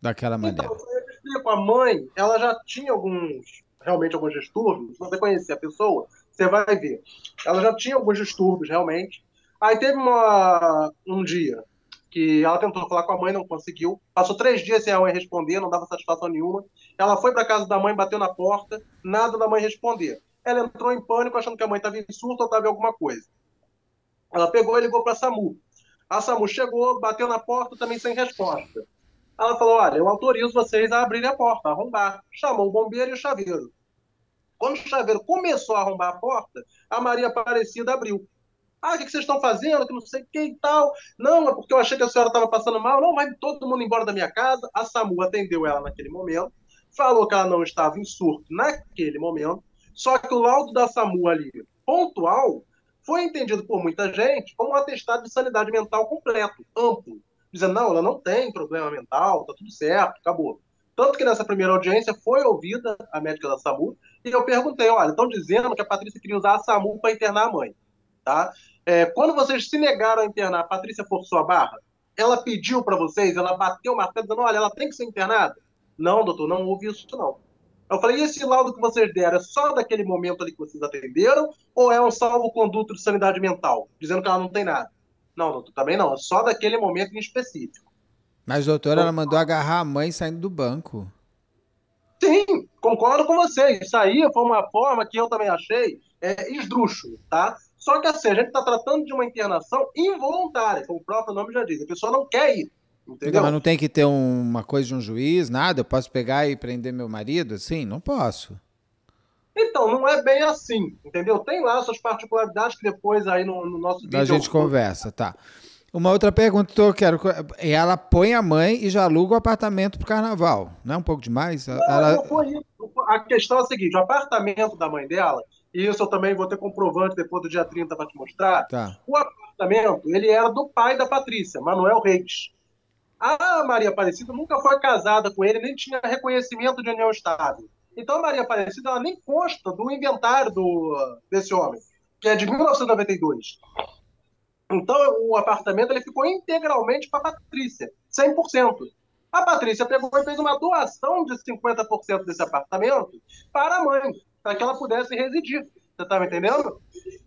Daquela maneira. Então, eu explico, a mãe, ela já tinha alguns, realmente alguns distúrbios. Se você conhecer a pessoa, você vai ver. Ela já tinha alguns distúrbios, realmente. Aí teve uma, um dia que ela tentou falar com a mãe, não conseguiu. Passou três dias sem a mãe responder, não dava satisfação nenhuma. Ela foi para casa da mãe, bateu na porta, nada da mãe responder. Ela entrou em pânico, achando que a mãe estava em surto ou estava em alguma coisa. Ela pegou e ligou para a SAMU. A SAMU chegou, bateu na porta, também sem resposta. Ela falou: Olha, eu autorizo vocês a abrirem a porta, a arrombar. Chamou o bombeiro e o chaveiro. Quando o chaveiro começou a arrombar a porta, a Maria Aparecida abriu. Ah, o que vocês estão fazendo? Que não sei o que e tal. Não, é porque eu achei que a senhora estava passando mal. Não, vai todo mundo embora da minha casa. A SAMU atendeu ela naquele momento, falou que ela não estava em surto naquele momento. Só que o laudo da SAMU ali, pontual, foi entendido por muita gente como um atestado de sanidade mental completo, amplo. Dizendo, não, ela não tem problema mental, tá tudo certo, acabou. Tanto que nessa primeira audiência foi ouvida a médica da SAMU, e eu perguntei, olha, estão dizendo que a Patrícia queria usar a SAMU para internar a mãe, tá? É, quando vocês se negaram a internar, a Patrícia forçou a barra? Ela pediu para vocês, ela bateu o martelo dizendo, olha, ela tem que ser internada? Não, doutor, não houve isso não. Eu falei, e esse laudo que vocês deram é só daquele momento ali que vocês atenderam, ou é um salvo-conduto de sanidade mental, dizendo que ela não tem nada? Não, doutor, também não, é só daquele momento em específico. Mas, doutora, ela mandou agarrar a mãe saindo do banco. Sim, concordo com você. Isso aí foi uma forma que eu também achei é, esdrúxulo, tá? Só que assim, a gente está tratando de uma internação involuntária, como o próprio nome já diz. A pessoa não quer ir, entendeu? Então, mas não tem que ter um- uma coisa de um juiz, nada? Eu posso pegar e prender meu marido? Assim? Não posso. Então, não é bem assim, entendeu? Tem lá suas particularidades que depois aí no, no nosso vídeo... A gente eu- conversa, tá. Uma outra pergunta que eu quero. Ela põe a mãe e já aluga o apartamento pro carnaval. Não é um pouco demais? Não, Ela- não foi isso. A questão é a seguinte, o apartamento da mãe dela, e isso eu também vou ter comprovante depois do dia 30 para te mostrar, Tá. O apartamento, ele era do pai da Patrícia, Manuel Reis. A Maria Aparecida nunca foi casada com ele, nem tinha reconhecimento de união estável. Então a Maria Aparecida ela nem consta do inventário do, desse homem, que é de 1992. Então o apartamento ele ficou integralmente para a Patrícia, 100%. A Patrícia pegou e fez uma doação de 50% desse apartamento para a mãe, para que ela pudesse residir. Você está me entendendo?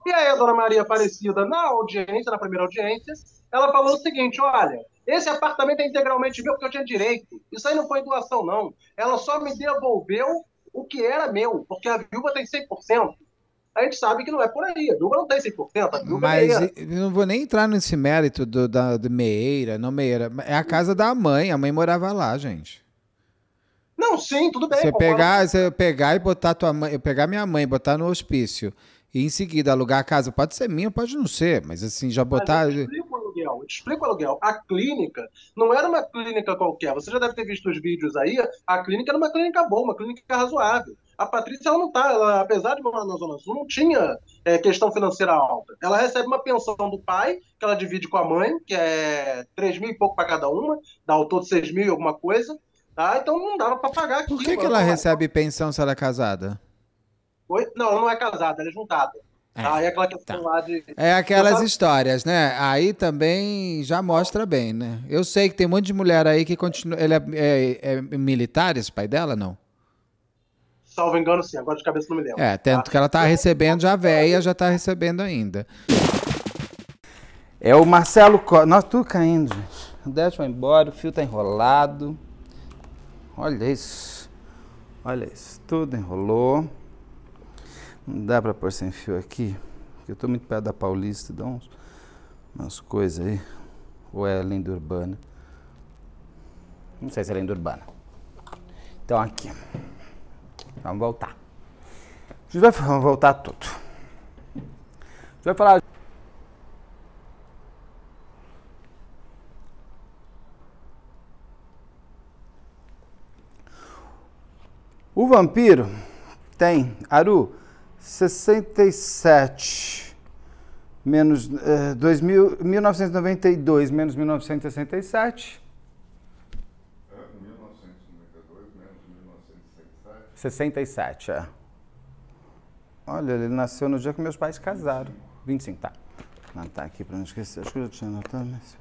E aí a dona Maria Aparecida, na audiência, na primeira audiência, ela falou o seguinte: olha, esse apartamento é integralmente meu porque eu tinha direito. Isso aí não foi doação, não. Ela só me devolveu o que era meu, porque a viúva tem 100%. A gente sabe que não é por aí. A viúva não tem 100%, a viúva Mas é eu não vou nem entrar nesse mérito do, da, do Meira, não Meira. É a casa da mãe, a mãe morava lá, gente. Não, sim, tudo bem. Você pegar, você pegar e botar tua mãe, eu pegar minha mãe, botar no hospício e em seguida alugar a casa, pode ser minha, pode não ser, mas assim, já botar. Mas explico o aluguel. O. A clínica não era uma clínica qualquer. Você já deve ter visto os vídeos aí. A clínica era uma clínica boa, uma clínica razoável. A Patrícia, ela não tá, ela, apesar de morar na Zona Sul, não tinha é, questão financeira alta. Ela recebe uma pensão do pai, que ela divide com a mãe, que é 3 mil e pouco para cada uma, dá ao todo 6 mil e alguma coisa. Tá? Então não dava para pagar aquilo. Por que, que ela recebe pensão se ela é casada? Oi? Não, ela não é casada, ela é juntada. É, Tá? Aí é aquela questão lá de. É aquelas tava- histórias, né? Aí também já mostra bem, né? Eu sei que tem um monte de mulher aí que continua. Ele é, é- é militar, esse pai dela, não? Salvo engano, sim, agora de cabeça não me lembro. É, tanto que ela tá recebendo já véia, já tá recebendo ainda. É o Marcelo Costa. Nossa, tudo caindo, gente. O Dete vai embora, o fio tá enrolado. Olha isso. Olha isso. Tudo enrolou. Não dá pra pôr sem fio aqui. Porque eu tô muito perto da Paulista, dá uns, umas coisas aí. Ou é lenda urbana? Não sei se é lenda urbana. Então aqui. Vamos voltar. A gente vai vamos voltar tudo. A gente vai falar. O vampiro tem, Aru, 67 menos eh, 2000, 1992 menos 1967. 67, é. Olha, ele nasceu no dia que meus pais casaram. 25, tá. Não, tá aqui pra não esquecer. Acho que eu já tinha anotado, mas.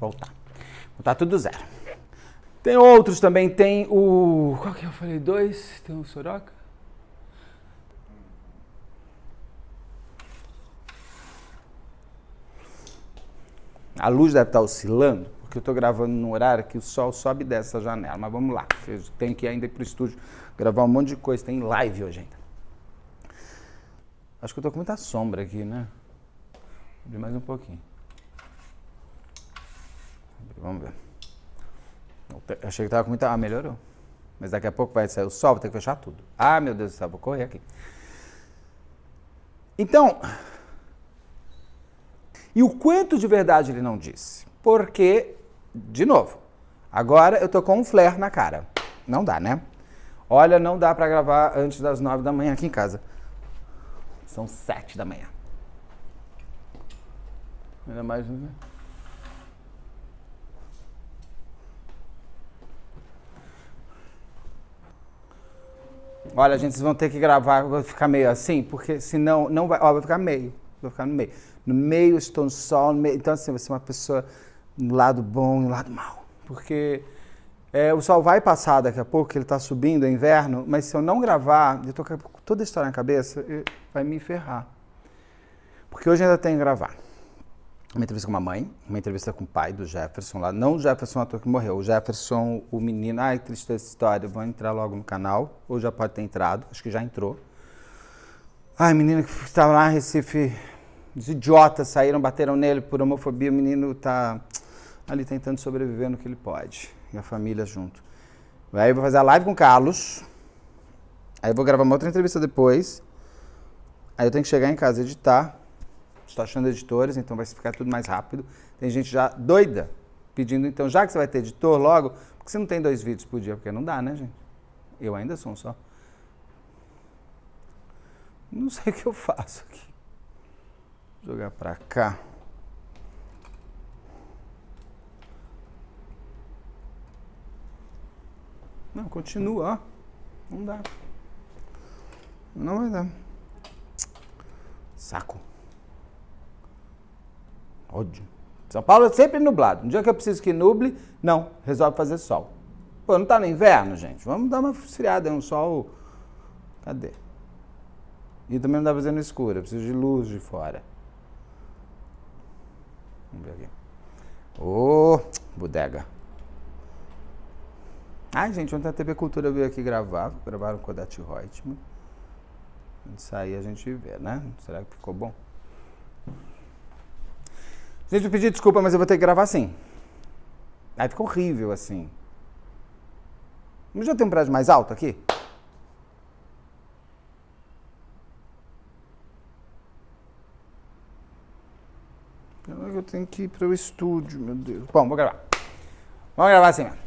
Voltar. Voltar tudo zero. Tem outros também. Tem o. Qual que eu falei? Dois. Tem o Soroca. A luz deve estar oscilando, porque eu estou gravando num horário que o sol sobe dessa janela. Mas vamos lá, tenho que ir ainda para o estúdio gravar um monte de coisa. Tem live hoje ainda. Acho que eu estou com muita sombra aqui, né? Vou abrir mais um pouquinho. Vamos ver. Eu achei que estava com muita. Ah, melhorou. Mas daqui a pouco vai sair o sol, vou ter que fechar tudo. Ah, meu Deus do céu, vou correr aqui. Então, e o quanto de verdade ele não disse? Porque, de novo, agora eu tô com um flare na cara. Não dá, né? Olha, não dá para gravar antes das nove da manhã aqui em casa. São sete da manhã. Ainda mais. Olha, gente, vocês vão ter que gravar, vai ficar meio assim, porque senão não vai. Ó, vai ficar meio. Vai ficar no meio. No meio estou no meio, então assim, você é uma pessoa no lado bom e no lado mal. Porque é, o sol vai passar daqui a pouco, ele está subindo, é inverno, mas se eu não gravar, eu estou com toda a história na cabeça, vai me ferrar. Porque hoje ainda tenho que gravar. Uma entrevista com a mãe, uma entrevista com o pai do Jefferson lá. Não o Jefferson, ator que morreu. O Jefferson, o menino. Ai, triste essa história. Vou entrar logo no canal. Ou já pode ter entrado. Acho que já entrou. Ai, menino que estava lá em Recife. Os idiotas saíram, bateram nele por homofobia. O menino está ali tentando sobreviver no que ele pode. E a família junto. Aí eu vou fazer a live com o Carlos. Aí eu vou gravar uma outra entrevista depois. Aí eu tenho que chegar em casa editar. Estou achando editores, então vai ficar tudo mais rápido. Tem gente já doida pedindo, então, já que você vai ter editor logo, porque você não tem dois vídeos por dia? Porque não dá, né, gente? Eu ainda sou um só. Não sei (laughs) o que eu faço aqui. Vou jogar pra cá. Não, continua, ó. Não dá. Não vai dar. Saco. Ódio. São Paulo é sempre nublado. Um dia que eu preciso que nuble, não, resolve fazer sol. Pô, não tá no inverno, gente? Vamos dar uma esfriada, é um sol. Cadê? E também não dá no escuro, eu preciso de luz de fora. Vamos ver aqui. Ô, oh, bodega. Ai, gente, ontem a TV Cultura veio aqui gravar, gravaram com o Odete Reutemann. Isso aí a gente vê, né? Será que ficou bom? Gente, eu pedi desculpa, mas eu vou ter que gravar assim. Aí fica horrível assim. Mas já tem um prédio mais alto aqui? Eu tenho que ir para o estúdio, meu Deus. Bom, vou gravar. Vamos gravar assim mesmo.